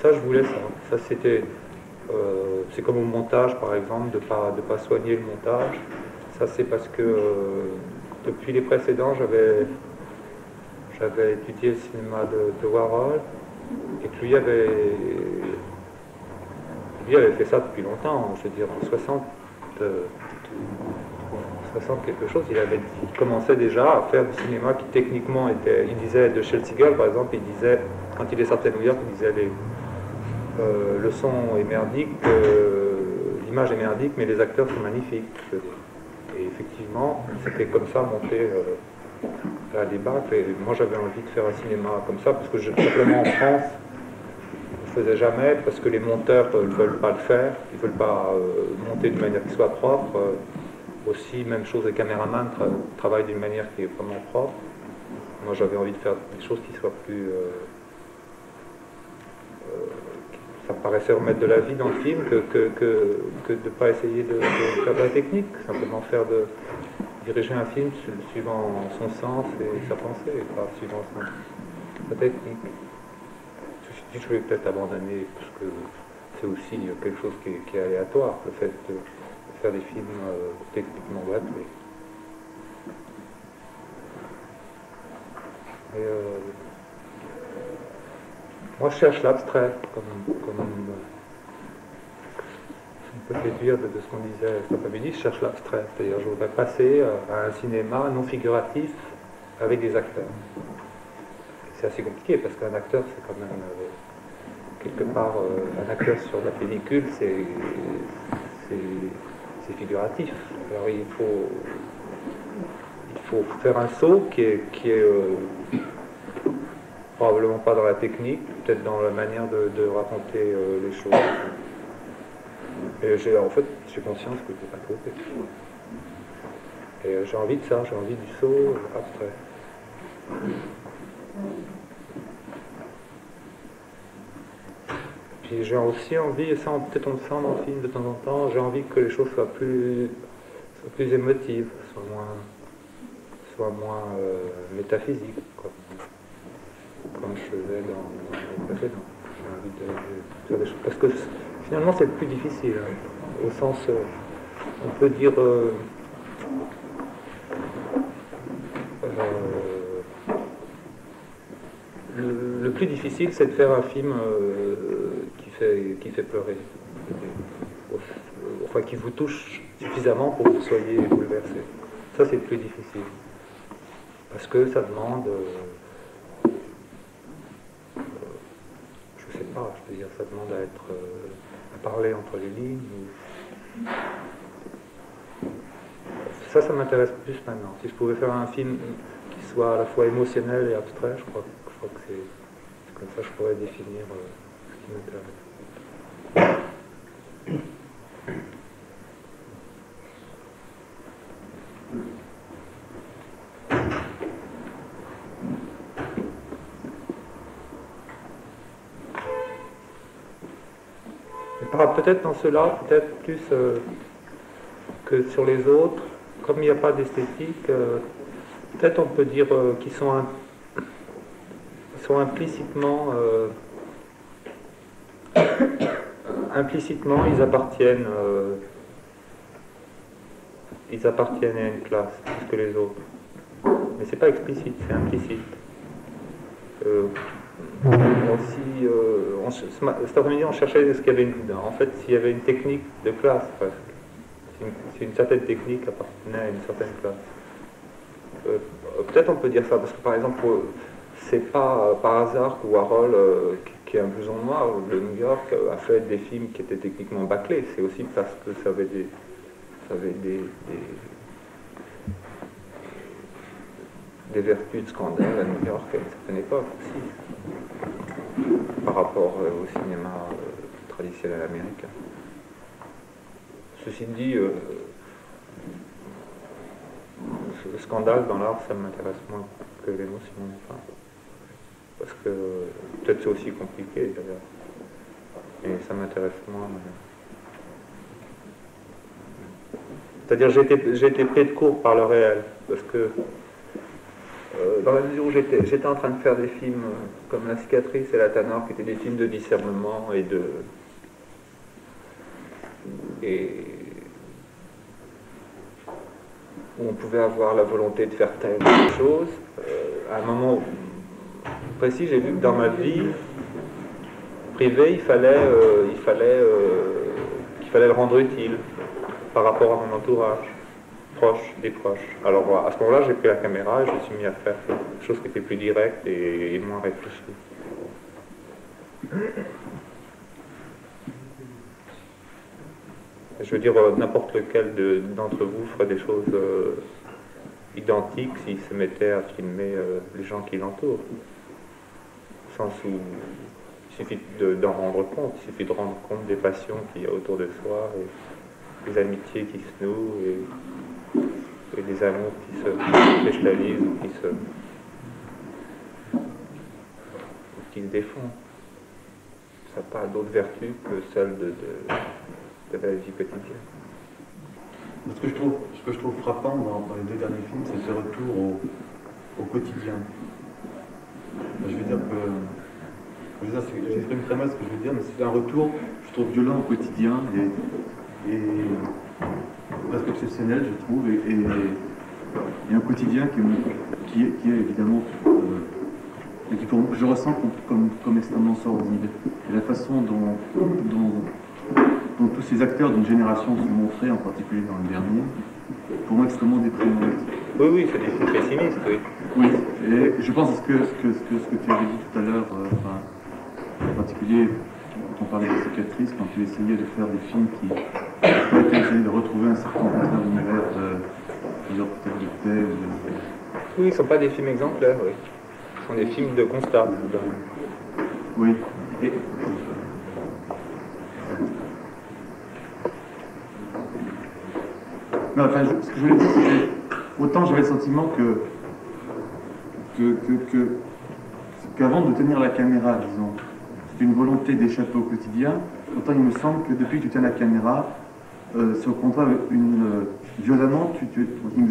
Ça, je voulais ça. Ça, c'était... euh, c'est comme au montage, par exemple, de ne pas, de pas soigner le montage. Ça, c'est parce que euh, depuis les précédents, j'avais j'avais étudié le cinéma de, Warhol et que lui avait, lui avait fait ça depuis longtemps, je veux dire en 60, euh, 60 quelque chose, il avait il commençait déjà à faire du cinéma qui techniquement était, il disait de Seagal par exemple, il disait, quand il est sorti à New York, il disait les, euh, le son est merdique, euh, l'image est merdique, mais les acteurs sont magnifiques. je. Et effectivement, c'était comme ça monté euh, à débat. Et moi, j'avais envie de faire un cinéma comme ça, parce que je, simplement en France, on ne faisait jamais, parce que les monteurs ne veulent pas le faire, ils ne veulent pas monter d'une manière qui soit propre. Aussi, même chose, les caméramans tra- travaillent d'une manière qui est vraiment propre. Moi, j'avais envie de faire des choses qui soient plus... euh, euh, ça me paraissait remettre de la vie dans le film que, que, que, de ne pas essayer de, faire de la technique, simplement faire de diriger un film su- suivant son sens et sa pensée, pas suivant son, sa technique. Je vais peut-être abandonner, parce que c'est aussi quelque chose qui est, qui est aléatoire, le fait de faire des films euh, techniquement gâtés. Et, euh, moi, je cherche l'abstrait, comme, euh, on peut déduire de, de ce qu'on disait cet après-midi, je cherche l'abstrait. C'est-à-dire, je voudrais passer à un cinéma non figuratif avec des acteurs. C'est assez compliqué parce qu'un acteur, c'est quand même quelque part un acteur sur la pellicule, c'est c'est- figuratif. Alors il faut il faut faire un saut qui est, qui est euh, probablement pas dans la technique, peut-être dans la manière de, raconter euh, les choses. Et j'ai, en fait, j'ai conscience que je pas trouver. Et euh, j'ai envie de ça, j'ai envie du saut abstrait. J'ai aussi envie, et ça peut-être on le sent dans le film de temps en temps, j'ai envie que les choses soient plus, émotives, soient moins, euh, métaphysiques. Comme je faisais dans, dans le précédent. J'ai envie de. Parce que finalement, c'est le plus difficile, hein, au sens, euh, on peut dire, euh, le, plus difficile, c'est de faire un film euh, qui, fait, qui fait pleurer. Enfin, qui vous touche suffisamment pour que vous soyez bouleversé. Ça, c'est le plus difficile. Parce que ça demande. euh, euh, je sais pas, je veux dire, ça demande à être. euh, à parler entre les lignes. Ça, ça m'intéresse plus maintenant. Si je pouvais faire un film qui soit à la fois émotionnel et abstrait, je crois, je crois que c'est. Comme ça, je pourrais définir euh, ce qui m'intéresse. Peut-être dans cela, peut-être plus euh, que sur les autres, comme il n'y a pas d'esthétique, euh, peut-être on peut dire qu'ils sont, ils implicitement, euh, implicitement, ils appartiennent, euh, ils appartiennent à une classe plus que les autres. Mais c'est pas explicite, c'est implicite. Aussi, euh, on, cet on cherchait ce qu'il y avait une, en fait, s'il y avait une technique de classe, presque. Si une, si une certaine technique appartenait à une certaine classe. Peut-être on peut dire ça, parce que par exemple, euh, c'est pas euh, par hasard que Warhol, euh, qui, est un blouson noir de New York, euh, a fait des films qui étaient techniquement bâclés. C'est aussi parce que ça avait des, ça avait des, des, vertus de scandale à New York à une certaine époque aussi, par rapport au cinéma traditionnel américain. Ceci dit, le scandale dans l'art, ça m'intéresse moins que l'émotion. enfin, parce que peut-être c'est aussi compliqué d'ailleurs. Et ça m'intéresse moins. mais- C'est-à-dire j'ai été, pris de court par le réel. Parce que euh, dans la mesure où j'étais, en train de faire des films euh, comme La cicatrice et La Tanor, qui étaient des films de discernement et de. et où on pouvait avoir la volonté de faire telle chose. Euh, à un moment précis, j'ai vu que dans ma vie privée, il fallait, euh, il fallait, euh, fallait le rendre utile par rapport à mon entourage, proche, des proches. Alors à ce moment-là, j'ai pris la caméra et je me suis mis à faire quelque chose qui était plus direct et, moins réfléchi. Je veux dire, euh, n'importe lequel de- d'entre vous ferait des choses identiques s'il se mettait à filmer les gens qui l'entourent. Sens où il suffit de- d'en rendre compte, il suffit de rendre compte des passions qu'il y a autour de soi, et des amitiés qui se nouent, et, des amours qui se cristallisent ou qui se, qui se défont. Ça n'a pas d'autre vertu que celle de, de- la vie quotidienne. Ce que je trouve, ce que je trouve frappant dans, dans les deux derniers films, c'est ce retour au, au quotidien. Je veux dire que. Je veux dire, c'est- J'exprime très mal ce que je veux dire, mais c'est un retour, je trouve, violent au quotidien et, et presque obsessionnel, je trouve, et, et, et un quotidien qui, est, qui est évidemment. euh, et qui pour moi, je ressens comme, comme, comme extrêmement sordide. Et la façon dont, dont, dont tous ces acteurs d'une génération sont montrés, en particulier dans le dernier, pour moi extrêmement déprimante. Oui, oui, c'est des pessimistes, oui. Oui, et je pense que ce que, ce que, ce que, ce que tu avais dit tout à l'heure, euh, enfin, en particulier quand on parlait de cicatrices, quand tu essayais de faire des films qui, essayaient de retrouver un certain contraire d'univers de, de de- Oui, ils ne sont pas des films exemplaires, oui. Ce sont des films de constat. Oui. Et... Non, enfin, ce que je voulais dire, c'est que autant j'avais le sentiment que que, que, que- qu'avant de tenir la caméra, disons, une volonté d'échapper au quotidien, autant il me semble que depuis que tu tiens la caméra, euh, c'est au contraire une euh, violemment, tu, tu-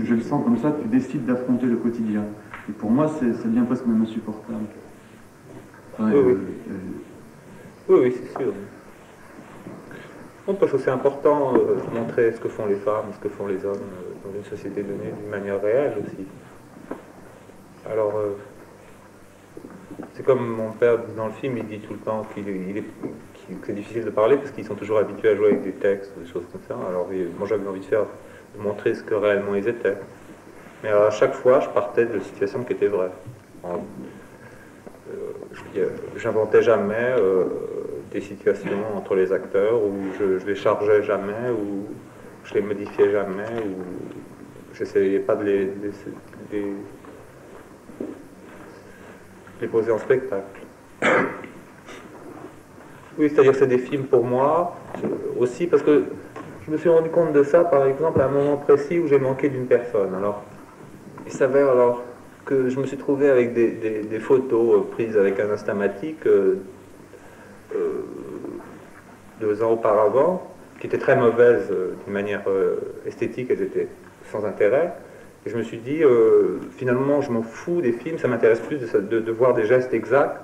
je le sens comme ça, tu décides d'affronter le quotidien. Et pour moi, c'est, ça devient presque même insupportable. Oui, oui. Oui, oui, c'est sûr. Bon, parce que c'est important euh, de montrer ce que font les femmes, ce que font les hommes euh, dans une société donnée d'une manière réelle aussi. Alors, euh, c'est comme mon père dans le film, il dit tout le temps qu'il est, que c'est difficile de parler parce qu'ils sont toujours habitués à jouer avec des textes, des choses comme ça. Alors, moi j'avais envie de faire, de montrer ce que réellement ils étaient. Mais à chaque fois, je partais de situations qui étaient vraies. Euh, euh, J'inventais jamais euh, des situations entre les acteurs où je, les chargeais jamais, ou je les modifiais jamais, ou j'essayais pas de de les- poser en spectacle. Oui, c'est-à-dire que c'est des films pour moi, euh, aussi parce que je me suis rendu compte de ça, par exemple, à un moment précis où j'ai manqué d'une personne. Alors, il s'avère alors que je me suis trouvé avec des, photos euh, prises avec un instamatique euh, deux ans auparavant, qui étaient très mauvaises d'une manière esthétique, elles étaient sans intérêt. Et je me suis dit, euh, finalement, je m'en fous des films, ça m'intéresse plus de, voir des gestes exacts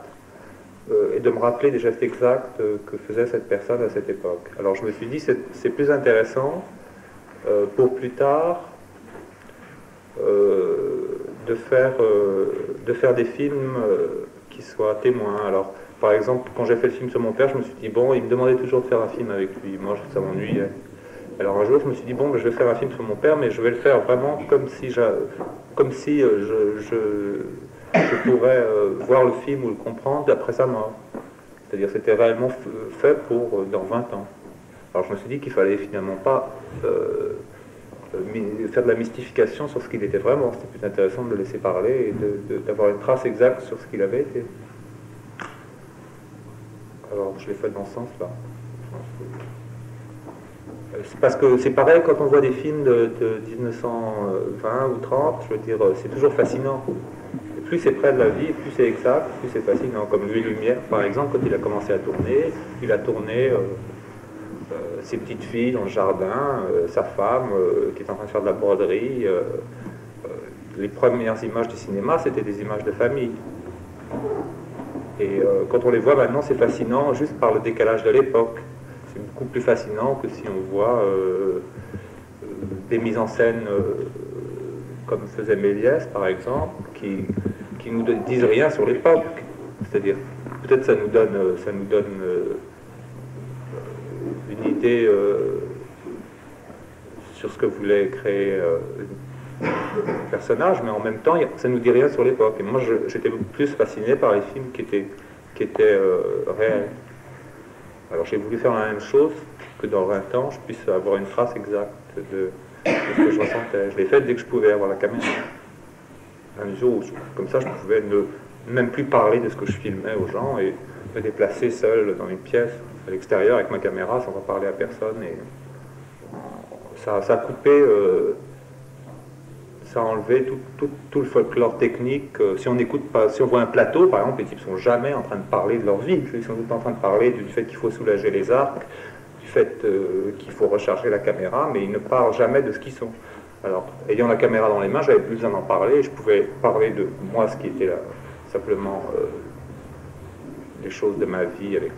euh, et de me rappeler des gestes exacts euh, que faisait cette personne à cette époque. Alors je me suis dit, c'est plus intéressant pour plus tard de, faire, de faire des films qui soient témoins. Alors, par exemple, quand j'ai fait le film sur mon père, je me suis dit, bon, il me demandait toujours de faire un film avec lui. Moi, ça m'ennuyait. Alors un jour, je me suis dit, bon, je vais faire un film sur mon père, mais je vais le faire vraiment comme si, comme si euh, je, je, pourrais euh, voir le film ou le comprendre d'après sa mort. C'est-à-dire c'était réellement fait pour euh, dans 20 ans. Alors je me suis dit qu'il fallait finalement pas faire de la mystification sur ce qu'il était vraiment. C'était plus intéressant de le laisser parler et d'avoir une trace exacte sur ce qu'il avait été. Alors je l'ai fait dans ce sens-là. Parce que c'est pareil quand on voit des films de, de 1920 ou 30, je veux dire, euh, c'est toujours fascinant. Plus c'est près de la vie, plus c'est exact, plus c'est fascinant. Comme Louis Lumière, par exemple, quand il a commencé à tourner, il a tourné euh, euh, ses petites filles dans le jardin, sa femme qui est en train de faire de la broderie. les premières images du cinéma, c'était des images de famille. Et quand on les voit maintenant, c'est fascinant juste par le décalage de l'époque. C'est beaucoup plus fascinant que si on voit euh, euh, des mises en scène euh, comme faisait Méliès, par exemple, qui, qui nous disent rien sur l'époque. C'est-à-dire, peut-être ça nous donne, ça nous donne une idée sur ce que voulait créer euh, le personnage, mais en même temps, ça nous dit rien sur l'époque. Et moi, j'étais plus fasciné par les films qui étaient, qui étaient réels. Alors j'ai voulu faire la même chose, que dans 20 ans, je puisse avoir une trace exacte de, ce que je ressentais. Je l'ai fait dès que je pouvais avoir la caméra. À mesure où, comme ça, je pouvais ne même plus parler de ce que je filmais aux gens et me déplacer seul dans une pièce à l'extérieur avec ma caméra sans en parler à personne. Et ça, ça a coupé, euh, ça a enlevé tout, le folklore technique. Euh, si on pas, si on voit un plateau, par exemple, les types sont jamais en train de parler de leur vie. Ils sont tout en train de parler du fait qu'il faut soulager les arcs, du fait euh, qu'il faut recharger la caméra, mais ils ne parlent jamais de ce qu'ils sont. Alors, ayant la caméra dans les mains, j'avais plus besoin d'en parler. Je pouvais parler de moi, ce qui était là, simplement euh, les choses de ma vie avec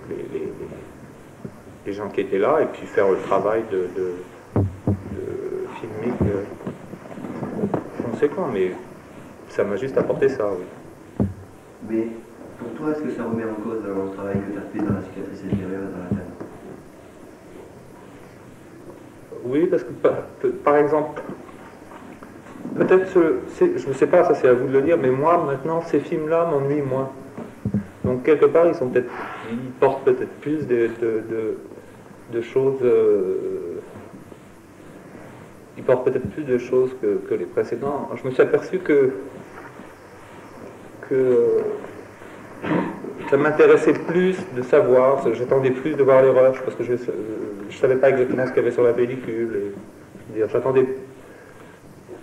les, gens qui étaient là, et puis faire le travail de, de, de filmique euh, conséquent. Mais ça m'a juste apporté ça, oui. Mais pour toi, est-ce que ça remet en cause le travail que tu as fait dans la cicatrice intérieure et dans la tête? Oui, parce que par, exemple, peut-être, je ne sais pas, ça c'est à vous de le dire, mais moi maintenant, ces films-là m'ennuient moins. Donc quelque part, ils sont peut-être, ils portent peut-être plus de, de, de- de choses, euh, ils portent peut-être plus de choses que, les précédents. Je me suis aperçu que ça m'intéressait plus de savoir, j'attendais plus de voir les rushs parce que je ne savais pas exactement ce qu'il y avait sur la pellicule. J'attendais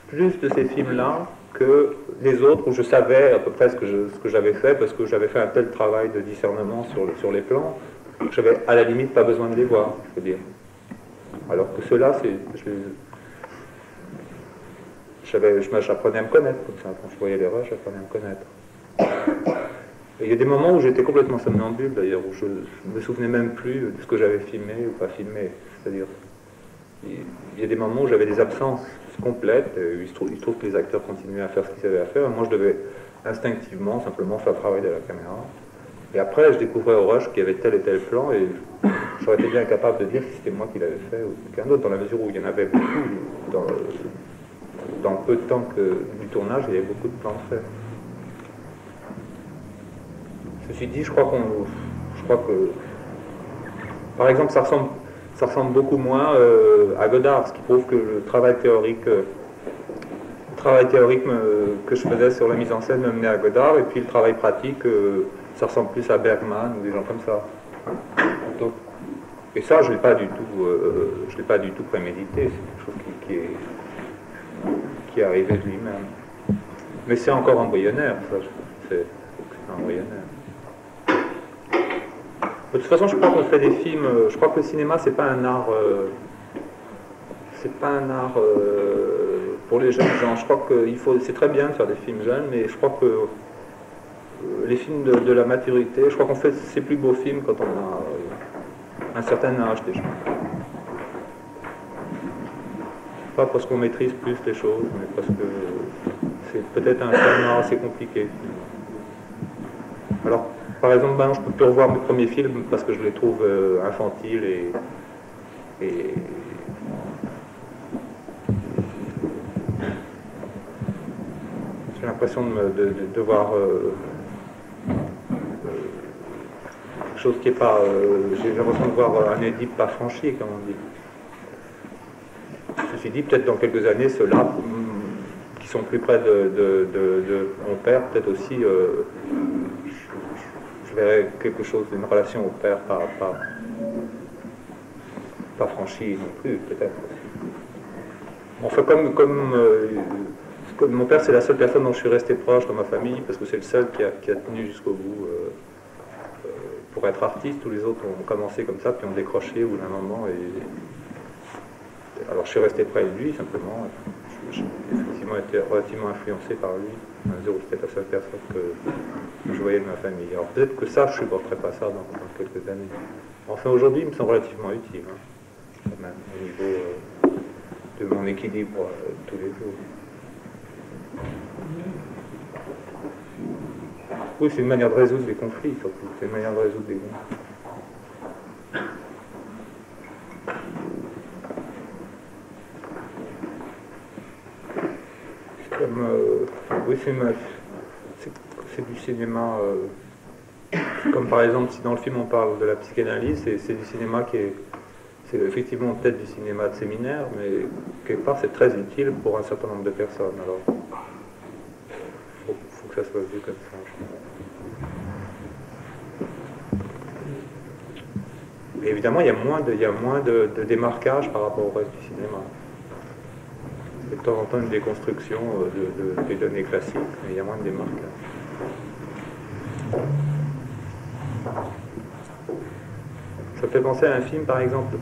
plus de ces films-là que les autres où je savais à peu près ce que j'avais fait parce que j'avais fait un tel travail de discernement sur, sur les plans que j'avais à la limite pas besoin de les voir, je veux dire. Alors que ceux-là, c'est, je les- j'avais- je m'a- j'apprenais à me connaître comme ça. Quand je voyais rushs, j'apprenais à me connaître. Il y a des moments où j'étais complètement somnambule d'ailleurs, où je ne me souvenais même plus de ce que j'avais filmé ou pas filmé. C'est-à-dire, il y a des moments où j'avais des absences complètes, il se, trouve, que les acteurs continuaient à faire ce qu'ils avaient à faire, moi je devais instinctivement simplement faire travailler de la caméra. Et après, je découvrais au rush qu'il y avait tel et tel plan, et j'aurais été bien capable de dire si c'était moi qui l'avais fait ou quelqu'un d'autre, dans la mesure où il y en avait beaucoup. Dans, dans peu de temps que, du tournage, il y avait beaucoup de plans faits. Ceci dit, je crois qu'on, je crois que, par exemple, ça ressemble, ça ressemble beaucoup moins euh, à Godard, ce qui prouve que le travail théorique, euh, travail théorique me- que je faisais sur la mise en scène me menait à Godard, et puis le travail pratique, euh, ça ressemble plus à Bergman ou des gens comme ça. Et ça, je l'ai pas du tout, euh, je l'ai pas du tout prémédité. C'est quelque chose qui est, qui est arrivé de lui-même. Mais c'est encore embryonnaire, ça. C'est embryonnaire. De toute façon, je crois qu'on fait des films. euh, Je crois que le cinéma, c'est pas un art. euh, c'est pas un art euh, pour les jeunes gens. Je crois que il faut. C'est très bien de faire des films jeunes, mais je crois que les films de, de la maturité, je crois qu'on fait ses plus beaux films quand on a un certain âge déjà. Pas parce qu'on maîtrise plus les choses, mais parce que c'est peut-être un format assez compliqué. Alors, par exemple, maintenant, je peux plus revoir mes premiers films parce que je les trouve euh, infantiles et, j'ai l'impression de, de- de- voir euh, euh, quelque chose qui est pas. j'ai l'impression de voir un Édipe pas franchi, comme on dit. Ceci dit, peut-être dans quelques années, ceux-là, hum, qui sont plus près de, de- de- mon père, peut-être aussi, euh, je, je verrai quelque chose d'une relation au père pas, pas, franchie non plus, peut-être. Enfin, comme, euh, comme mon père, c'est la seule personne dont je suis resté proche dans ma famille, parce que c'est le seul qui a, qui a tenu jusqu'au bout euh, pour être artiste. Tous les autres ont commencé comme ça, puis ont décroché au bout d'un moment. Alors je suis resté près de lui, simplement. J'ai effectivement été relativement influencé par lui, mesure où c'était la seule personne que je voyais de ma famille. Alors peut-être que ça, je ne supporterai pas ça dans, quelques années. Enfin, aujourd'hui, il me semble relativement utile, hein, quand même, au niveau euh, de mon équilibre euh, tous les jours. Oui, c'est une manière de résoudre des conflits, surtout. C'est une manière de résoudre des conflits. Comme. euh, oui, c'est ma- c'est- du cinéma. euh, comme par exemple, si dans le film on parle de la psychanalyse, c'est du cinéma qui est. C'est effectivement peut-être du cinéma de séminaire, mais quelque part c'est très utile pour un certain nombre de personnes. Alors, faut, faut que ça soit vu comme ça. Et évidemment, il y a moins de, il de, de démarquage par rapport au reste du cinéma. De temps en temps une déconstruction euh, de, de- des données classiques, mais il y a moins de démarquage? Ça fait penser à un film, par exemple.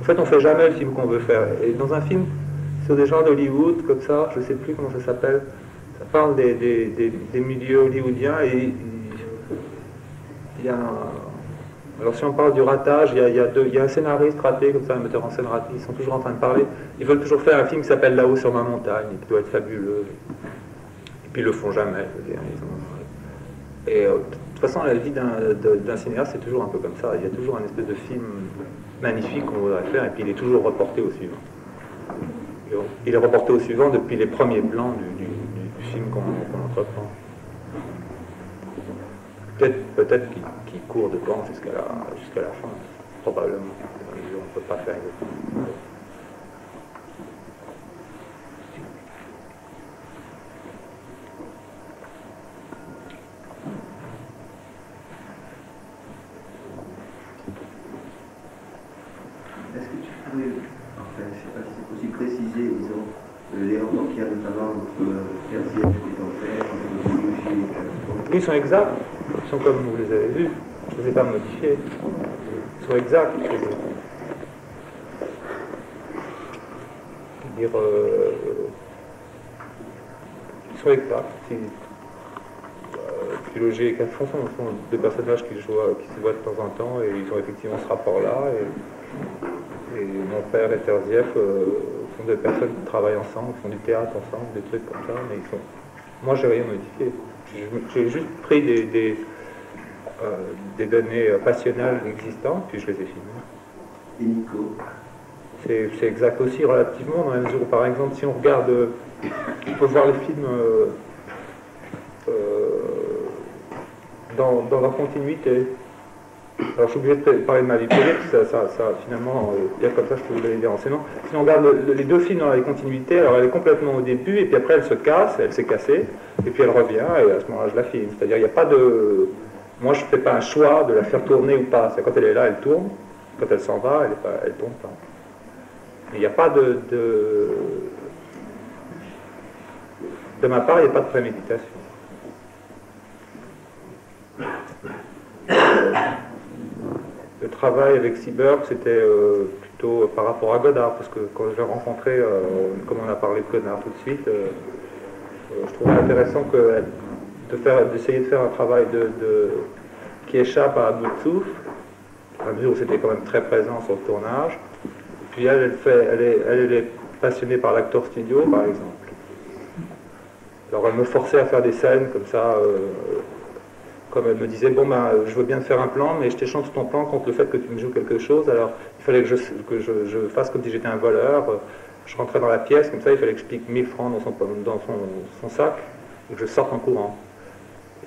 En fait, on fait jamais le film qu'on veut faire. Et dans un film sur des gens d'Hollywood, comme ça, je ne sais plus comment ça s'appelle, ça parle des, des- des- des milieux hollywoodiens et il y a un- Alors si on parle du ratage, il y a, un scénariste raté, comme ça, un metteur en scène raté, ils sont toujours en train de parler. Ils veulent toujours faire un film qui s'appelle Là-haut sur ma montagne, et qui doit être fabuleux. Et puis ils le font jamais. Et euh, de toute façon, la vie d'un cinéaste, c'est toujours un peu comme ça. Il y a toujours un espèce de film magnifique qu'on voudrait faire, et puis il est toujours reporté au suivant. Il est reporté au suivant depuis les premiers plans du, film qu'on entreprend. Peut-être peut-être qu'il qu'il court de camp jusqu'à la, fin, probablement. On ne peut pas faire exactement. Est-ce que tu pourrais, enfin, je ne sais pas si c'est possible, préciser, disons, euh, les qu'il y a notamment euh, euh, Oui, ils sont exacts. Ils sont comme vous les avez vus. Je ne ai pas exacts. Je veux dire, euh, ils sont exacts. Si- euh, Philologie et Cafon sont, deux personnages qui, jouent, qui se voient de temps en temps et ils ont effectivement ce rapport-là. Et, mon père et Terzieff euh, sont des personnes qui travaillent ensemble, font du théâtre ensemble, des trucs comme ça, mais ils sont... moi j'ai rien modifié. J'ai juste pris des, euh, des données passionnelles existantes, puis je les ai filmées. Et Nico? C'est exact aussi relativement, dans la mesure où, par exemple, si on regarde, on peut voir les films euh, euh, dans, dans, leur continuité. Alors, je suis obligé de parler de ma vie privée, ça, ça, ça, finalement, euh, comme ça, je peux vous l'aider renseignements. Si on regarde le, les deux films dans la continuité, alors elle est complètement au début, et puis après elle se casse, elle s'est cassée, et puis elle revient, et à ce moment-là, je la filme. C'est-à-dire, il n'y a pas de. Moi, je ne fais pas un choix de la faire tourner ou pas. C'est quand elle est là, elle tourne. Quand elle s'en va, elle ne tourne pas. Il n'y a pas de, de, de. ma part, il n'y a pas de préméditation. Le travail avec Seaberg, c'était euh, plutôt par rapport à Godard, parce que quand je l'ai rencontré, euh, comme on a parlé de Godard tout de suite, euh, je trouvais intéressant que, d'essayer de faire un travail de, qui échappe à souffle, à mesure où c'était quand même très présent sur le tournage. Puis elle, elle, fait, elle, est, passionnée par l'acteur studio, par exemple. Alors elle me forçait à faire des scènes comme ça, euh, comme elle me disait, bon ben je veux bien faire un plan, mais je t'échange ton plan contre le fait que tu me joues quelque chose. Alors il fallait que je, que je fasse comme si j'étais un voleur. Je rentrais dans la pièce, comme ça il fallait que je pique 1000 francs dans son, dans son, son sac, et que je sorte en courant.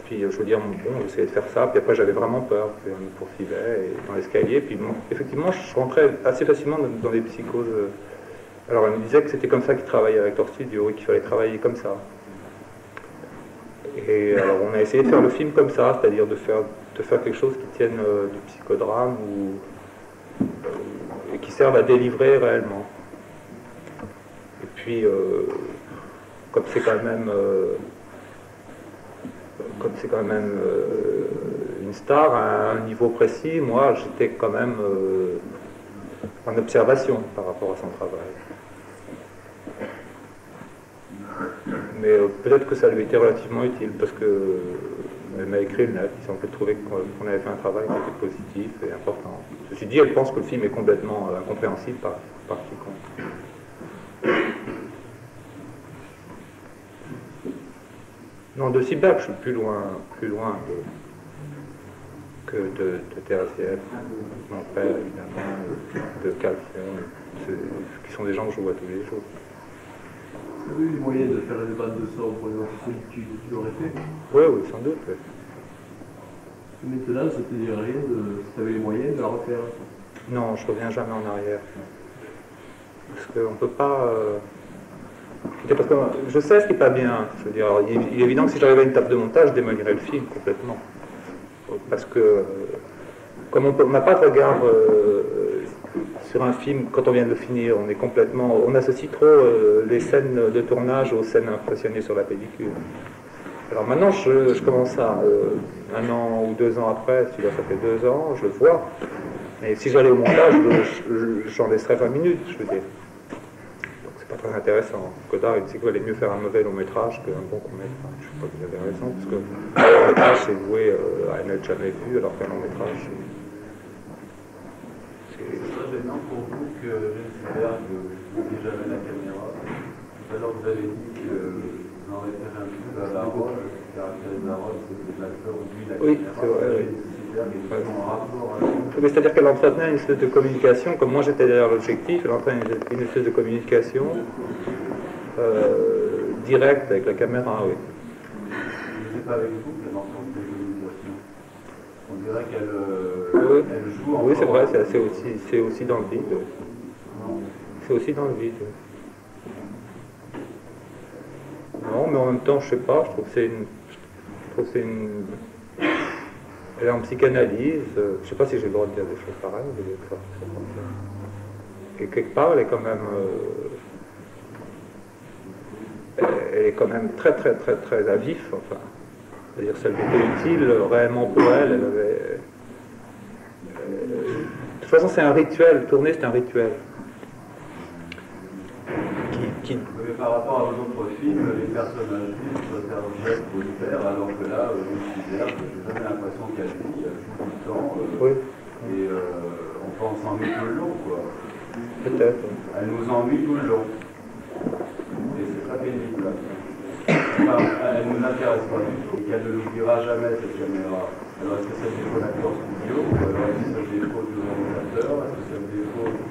Puis je veux dire, bon, j'essayais de faire ça, puis après j'avais vraiment peur, puis on me poursuivait dans l'escalier, puis effectivement je rentrais assez facilement dans, des psychoses. Alors elle me disait que c'était comme ça qu'il travaillait avec leur studio et qu'il fallait travailler comme ça. Et alors on a essayé de faire le film comme ça, c'est-à-dire de faire, de faire quelque chose qui tienne euh, du psychodrame ou, euh, et qui serve à délivrer réellement. Et puis, euh, comme c'est quand même, euh, comme c'est quand même euh, une star à un niveau précis, moi j'étais quand même euh, en observation par rapport à son travail. Mais euh, peut-être que ça lui était relativement utile parce que elle m'a écrit une lettre, il semblait trouver qu'on avait fait un travail qui était positif et important. Ceci dit, elle pense que le film est complètement incompréhensible par, par quiconque. Non, de Sibach, je suis plus loin, plus loin de, que de, de mon père évidemment, de Calcium, qui sont des gens que je vois tous les jours. Vous avez eu les moyens de faire une bande de son pour les solitude, tu l'aurais fait? Oui, oui, sans doute. Oui. Maintenant, ça te dit rien de, si tu avais les moyens de la refaire? Non, je reviens jamais en arrière. Parce qu'on ne peut pas. Euh... Parce que je sais ce qui n'est pas bien. Je veux dire, il, est, évident que si j'arrivais à une table de montage, je démolirais le film complètement. Parce que, euh, comme on n'a pas de regard euh, sur un film, quand on vient de le finir, on est complètement. On associe trop euh, les scènes de tournage aux scènes impressionnées sur la pellicule. Alors maintenant, je, je commence à. un an ou deux ans après, si là ça fait deux ans, je le vois. Et si j'allais au montage, j'en laisserais 20 minutes, je veux dire. C'est pas très intéressant. Godard, il dit qu'il valait mieux faire un mauvais long métrage qu'un bon court métrage. Je sais pas plus intéressant, parce que un long métrage, c'est voué euh, à n'être jamais vu, alors qu'un long métrage, c'est. C'est gênant pour vous que Rensenberg n'ait jamais la caméra. Tout à l'heure, vous avez dit que vous en référez un peu à la rôle, ce qui caractérise la rôle, c'est l'acteur ou lui, la oui, caméra. c'est vrai, oui. C'est-à-dire qu'elle entretenait une espèce de communication, comme moi j'étais derrière l'objectif, elle entretenait une espèce de communication euh, directe avec la caméra, oui. Pas avec vous. On dirait qu'elle euh, oui. elle joue Oui, c'est vrai, c'est aussi, c'est aussi dans le vide. C'est aussi dans le vide. Non, mais en même temps, je sais pas, je trouve que c'est une. Je trouve que c'est une elle est en psychanalyse, euh, je ne sais pas si j'ai le droit de dire des choses pareilles, ça, et quelque part, elle est quand même, euh, elle est quand même très très très très à vif, enfin, c'est-à-dire celle qui était utile réellement pour elle, elle avait, euh, de toute façon, c'est un rituel, tourner c'est un rituel Mais par rapport à vos autres films, les personnages vivent se servent pour le faire, alors que là, euh, je que j'ai jamais l'impression qu'elle vit, tout le temps. euh, Oui. Et euh, on pense en tout le long, quoi. Peut-être. Elle nous ennuie tout le long. Et c'est très pénible. Enfin, elle ne nous intéresse pas du tout. Et qu'elle ne nous dira jamais cette caméra. Alors est-ce que c'est le défaut d'acteur studio Ou alors est-ce que c'est le défaut du réalisateur Est-ce que c'est le défaut de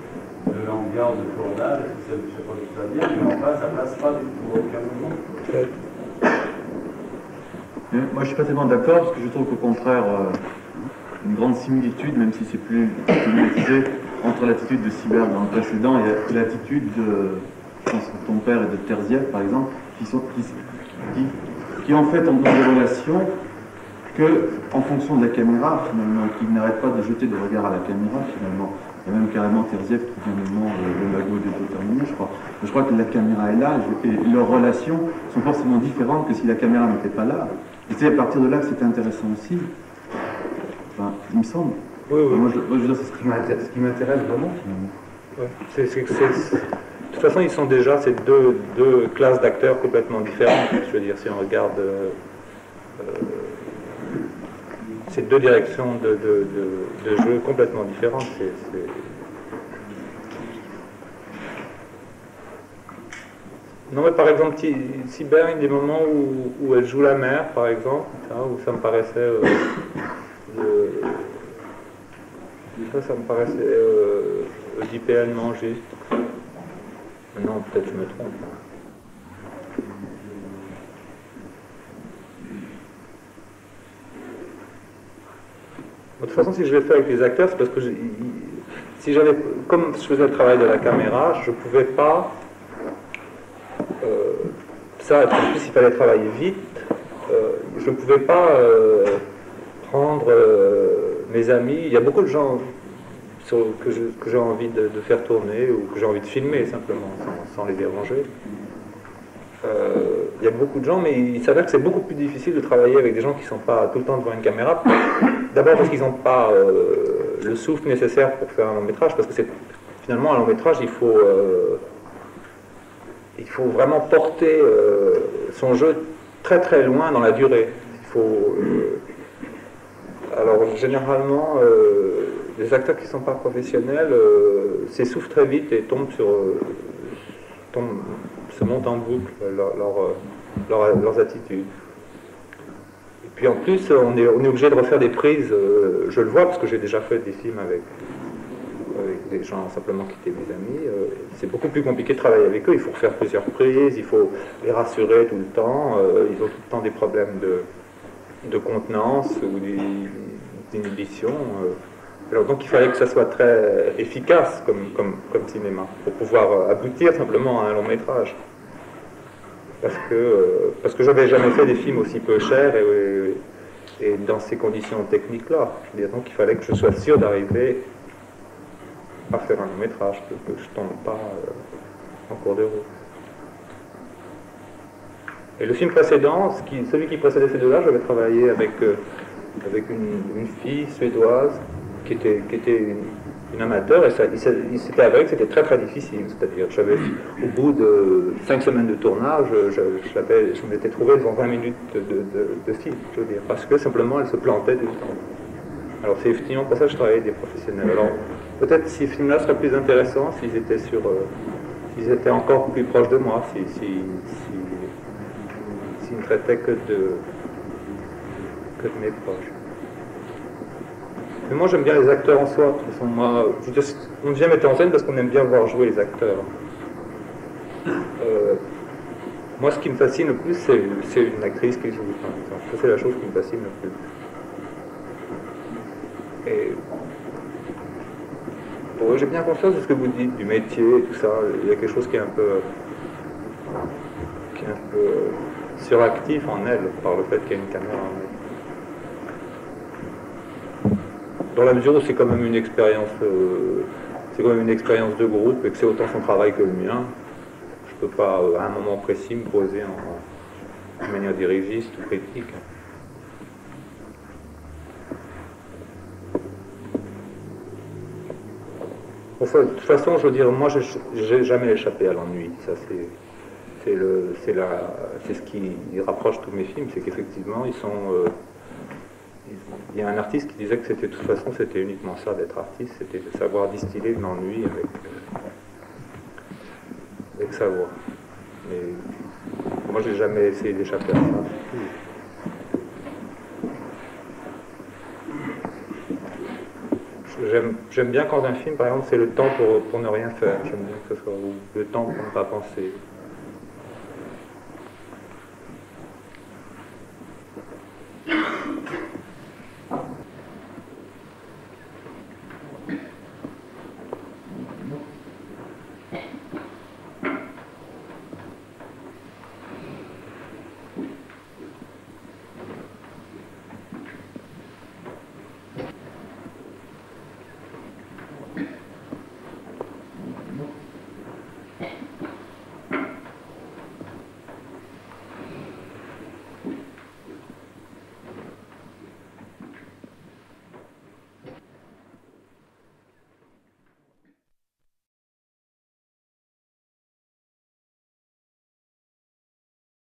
l'ambiance de tournage je sais pas tout ça mais enfin, ça passe pas du tout aucun moment. Mais Moi, je suis pas tellement d'accord parce que je trouve qu'au contraire, euh, une grande similitude, même si c'est plus médiatisé, entre l'attitude de Cyber dans le précédent et l'attitude de ton père et de Terzieff, par exemple, qui, sont, qui, qui, en fait ont des relations que, en fonction de la caméra, finalement, qui n'arrêtent pas de jeter des regards à la caméra, finalement. Il y a même carrément Terzieff qui vient de moment le, eaux terminées, je crois. Je crois que la caméra est là et leurs relations sont forcément différentes que si la caméra n'était pas là. Et c'est à partir de là que c'était intéressant aussi. Enfin, il me semble. Oui, oui. Moi, je, moi, je veux dire, c'est ce qui m'intéresse- vraiment, finalement. Ouais. C'est- c'est- c'est- de toute façon, ils sont déjà ces deux, deux classes d'acteurs complètement différentes. Je veux dire, si on regarde euh, euh, ces deux directions de, de, de, jeu complètement différentes, c'est- c'est- Non, mais par exemple, Cyber, il y a des moments où, elle joue la mère, par exemple, où ça me paraissait. euh, ça, me paraissait euh, manger. Non, peut-être je me trompe. De toute façon, si je l'ai fait avec les acteurs, c'est parce que si j'avais, comme je faisais le travail de la caméra, je ne pouvais pas. euh, ça, en plus, il fallait travailler vite. euh, je ne pouvais pas euh, prendre mes amis. Il y a beaucoup de gens que j'ai envie de, de faire tourner ou que j'ai envie de filmer simplement, sans, sans les déranger. Euh, il y a beaucoup de gens, mais il s'avère que c'est beaucoup plus difficile de travailler avec des gens qui ne sont pas tout le temps devant une caméra. D'abord parce qu'ils n'ont pas euh, le souffle nécessaire pour faire un long métrage, parce que c'est finalement un long métrage, il faut, euh, il faut vraiment porter euh, son jeu très très loin dans la durée. Il faut, euh, alors généralement, euh, les acteurs qui ne sont pas professionnels euh, s'essoufflent très vite et tombent sur, euh, se montent en boucle euh, leur- leurs attitudes. Et puis en plus, on est, on est obligé de refaire des prises. euh, je le vois parce que j'ai déjà fait des films avec, des gens simplement qui étaient mes amis. euh, c'est beaucoup plus compliqué de travailler avec eux. Il faut refaire plusieurs prises, il faut les rassurer tout le temps. euh, ils ont tout le temps des problèmes de, de contenance ou d'inhibition. Alors donc il fallait que ça soit très efficace comme, comme, cinéma pour pouvoir euh, aboutir simplement à un long métrage. Parce que, euh, parce que j'avais jamais fait des films aussi peu chers et, dans ces conditions techniques-là. Donc il fallait que je sois sûr d'arriver à faire un long métrage, que, que je tombe pas euh, en cours de route. Et le film précédent, celui qui précédait ces deux-là, j'avais travaillé avec, avec une fille suédoise qui était, une, amateur et ça, il s'était avéré que c'était très très difficile. C'est-à-dire, j'avais, au bout de cinq semaines de tournage, je, je, m'étais trouvé devant 20 minutes de, film, je veux dire, parce que simplement elle se plantait tout le temps. Alors c'est effectivement pour ça que je travaillais des professionnels. Alors peut-être si ce film-là serait plus intéressant s'ils étaient sur, euh, s'ils étaient encore plus proches de moi, si, si, si, s'ils ne traitaient que de, que de mes proches. Mais moi j'aime bien les acteurs en soi. On devient metteur en scène parce qu'on aime bien voir jouer les acteurs. Euh, moi ce qui me fascine le plus c'est, une actrice qui joue. exemple. Ça c'est la chose qui me fascine le plus. Et j'ai bien conscience de ce que vous dites, du métier, tout ça. Il y a quelque chose qui est un peu, qui est un peu suractif en elle par le fait qu'il y a une caméra. Dans la mesure où c'est quand même une expérience, euh, c'est quand même une expérience de groupe et que c'est autant son travail que le mien. Je peux pas euh, à un moment précis me poser en, manière dirigiste ou critique. Enfin, de toute façon, je veux dire, moi, j'ai- jamais échappé à l'ennui. Ça, c'est c'est ce qui rapproche tous mes films, c'est qu'effectivement ils sont. euh, il y a un artiste qui disait que c'était de toute façon, c'était uniquement ça d'être artiste, c'était de savoir distiller de l'ennui avec, euh, avec sa voix. Mais moi, j'ai jamais essayé d'échapper à ça. J'aime bien quand un film, par exemple, c'est le temps pour, pour ne rien faire. J'aime bien que ce soit le temps pour ne pas penser.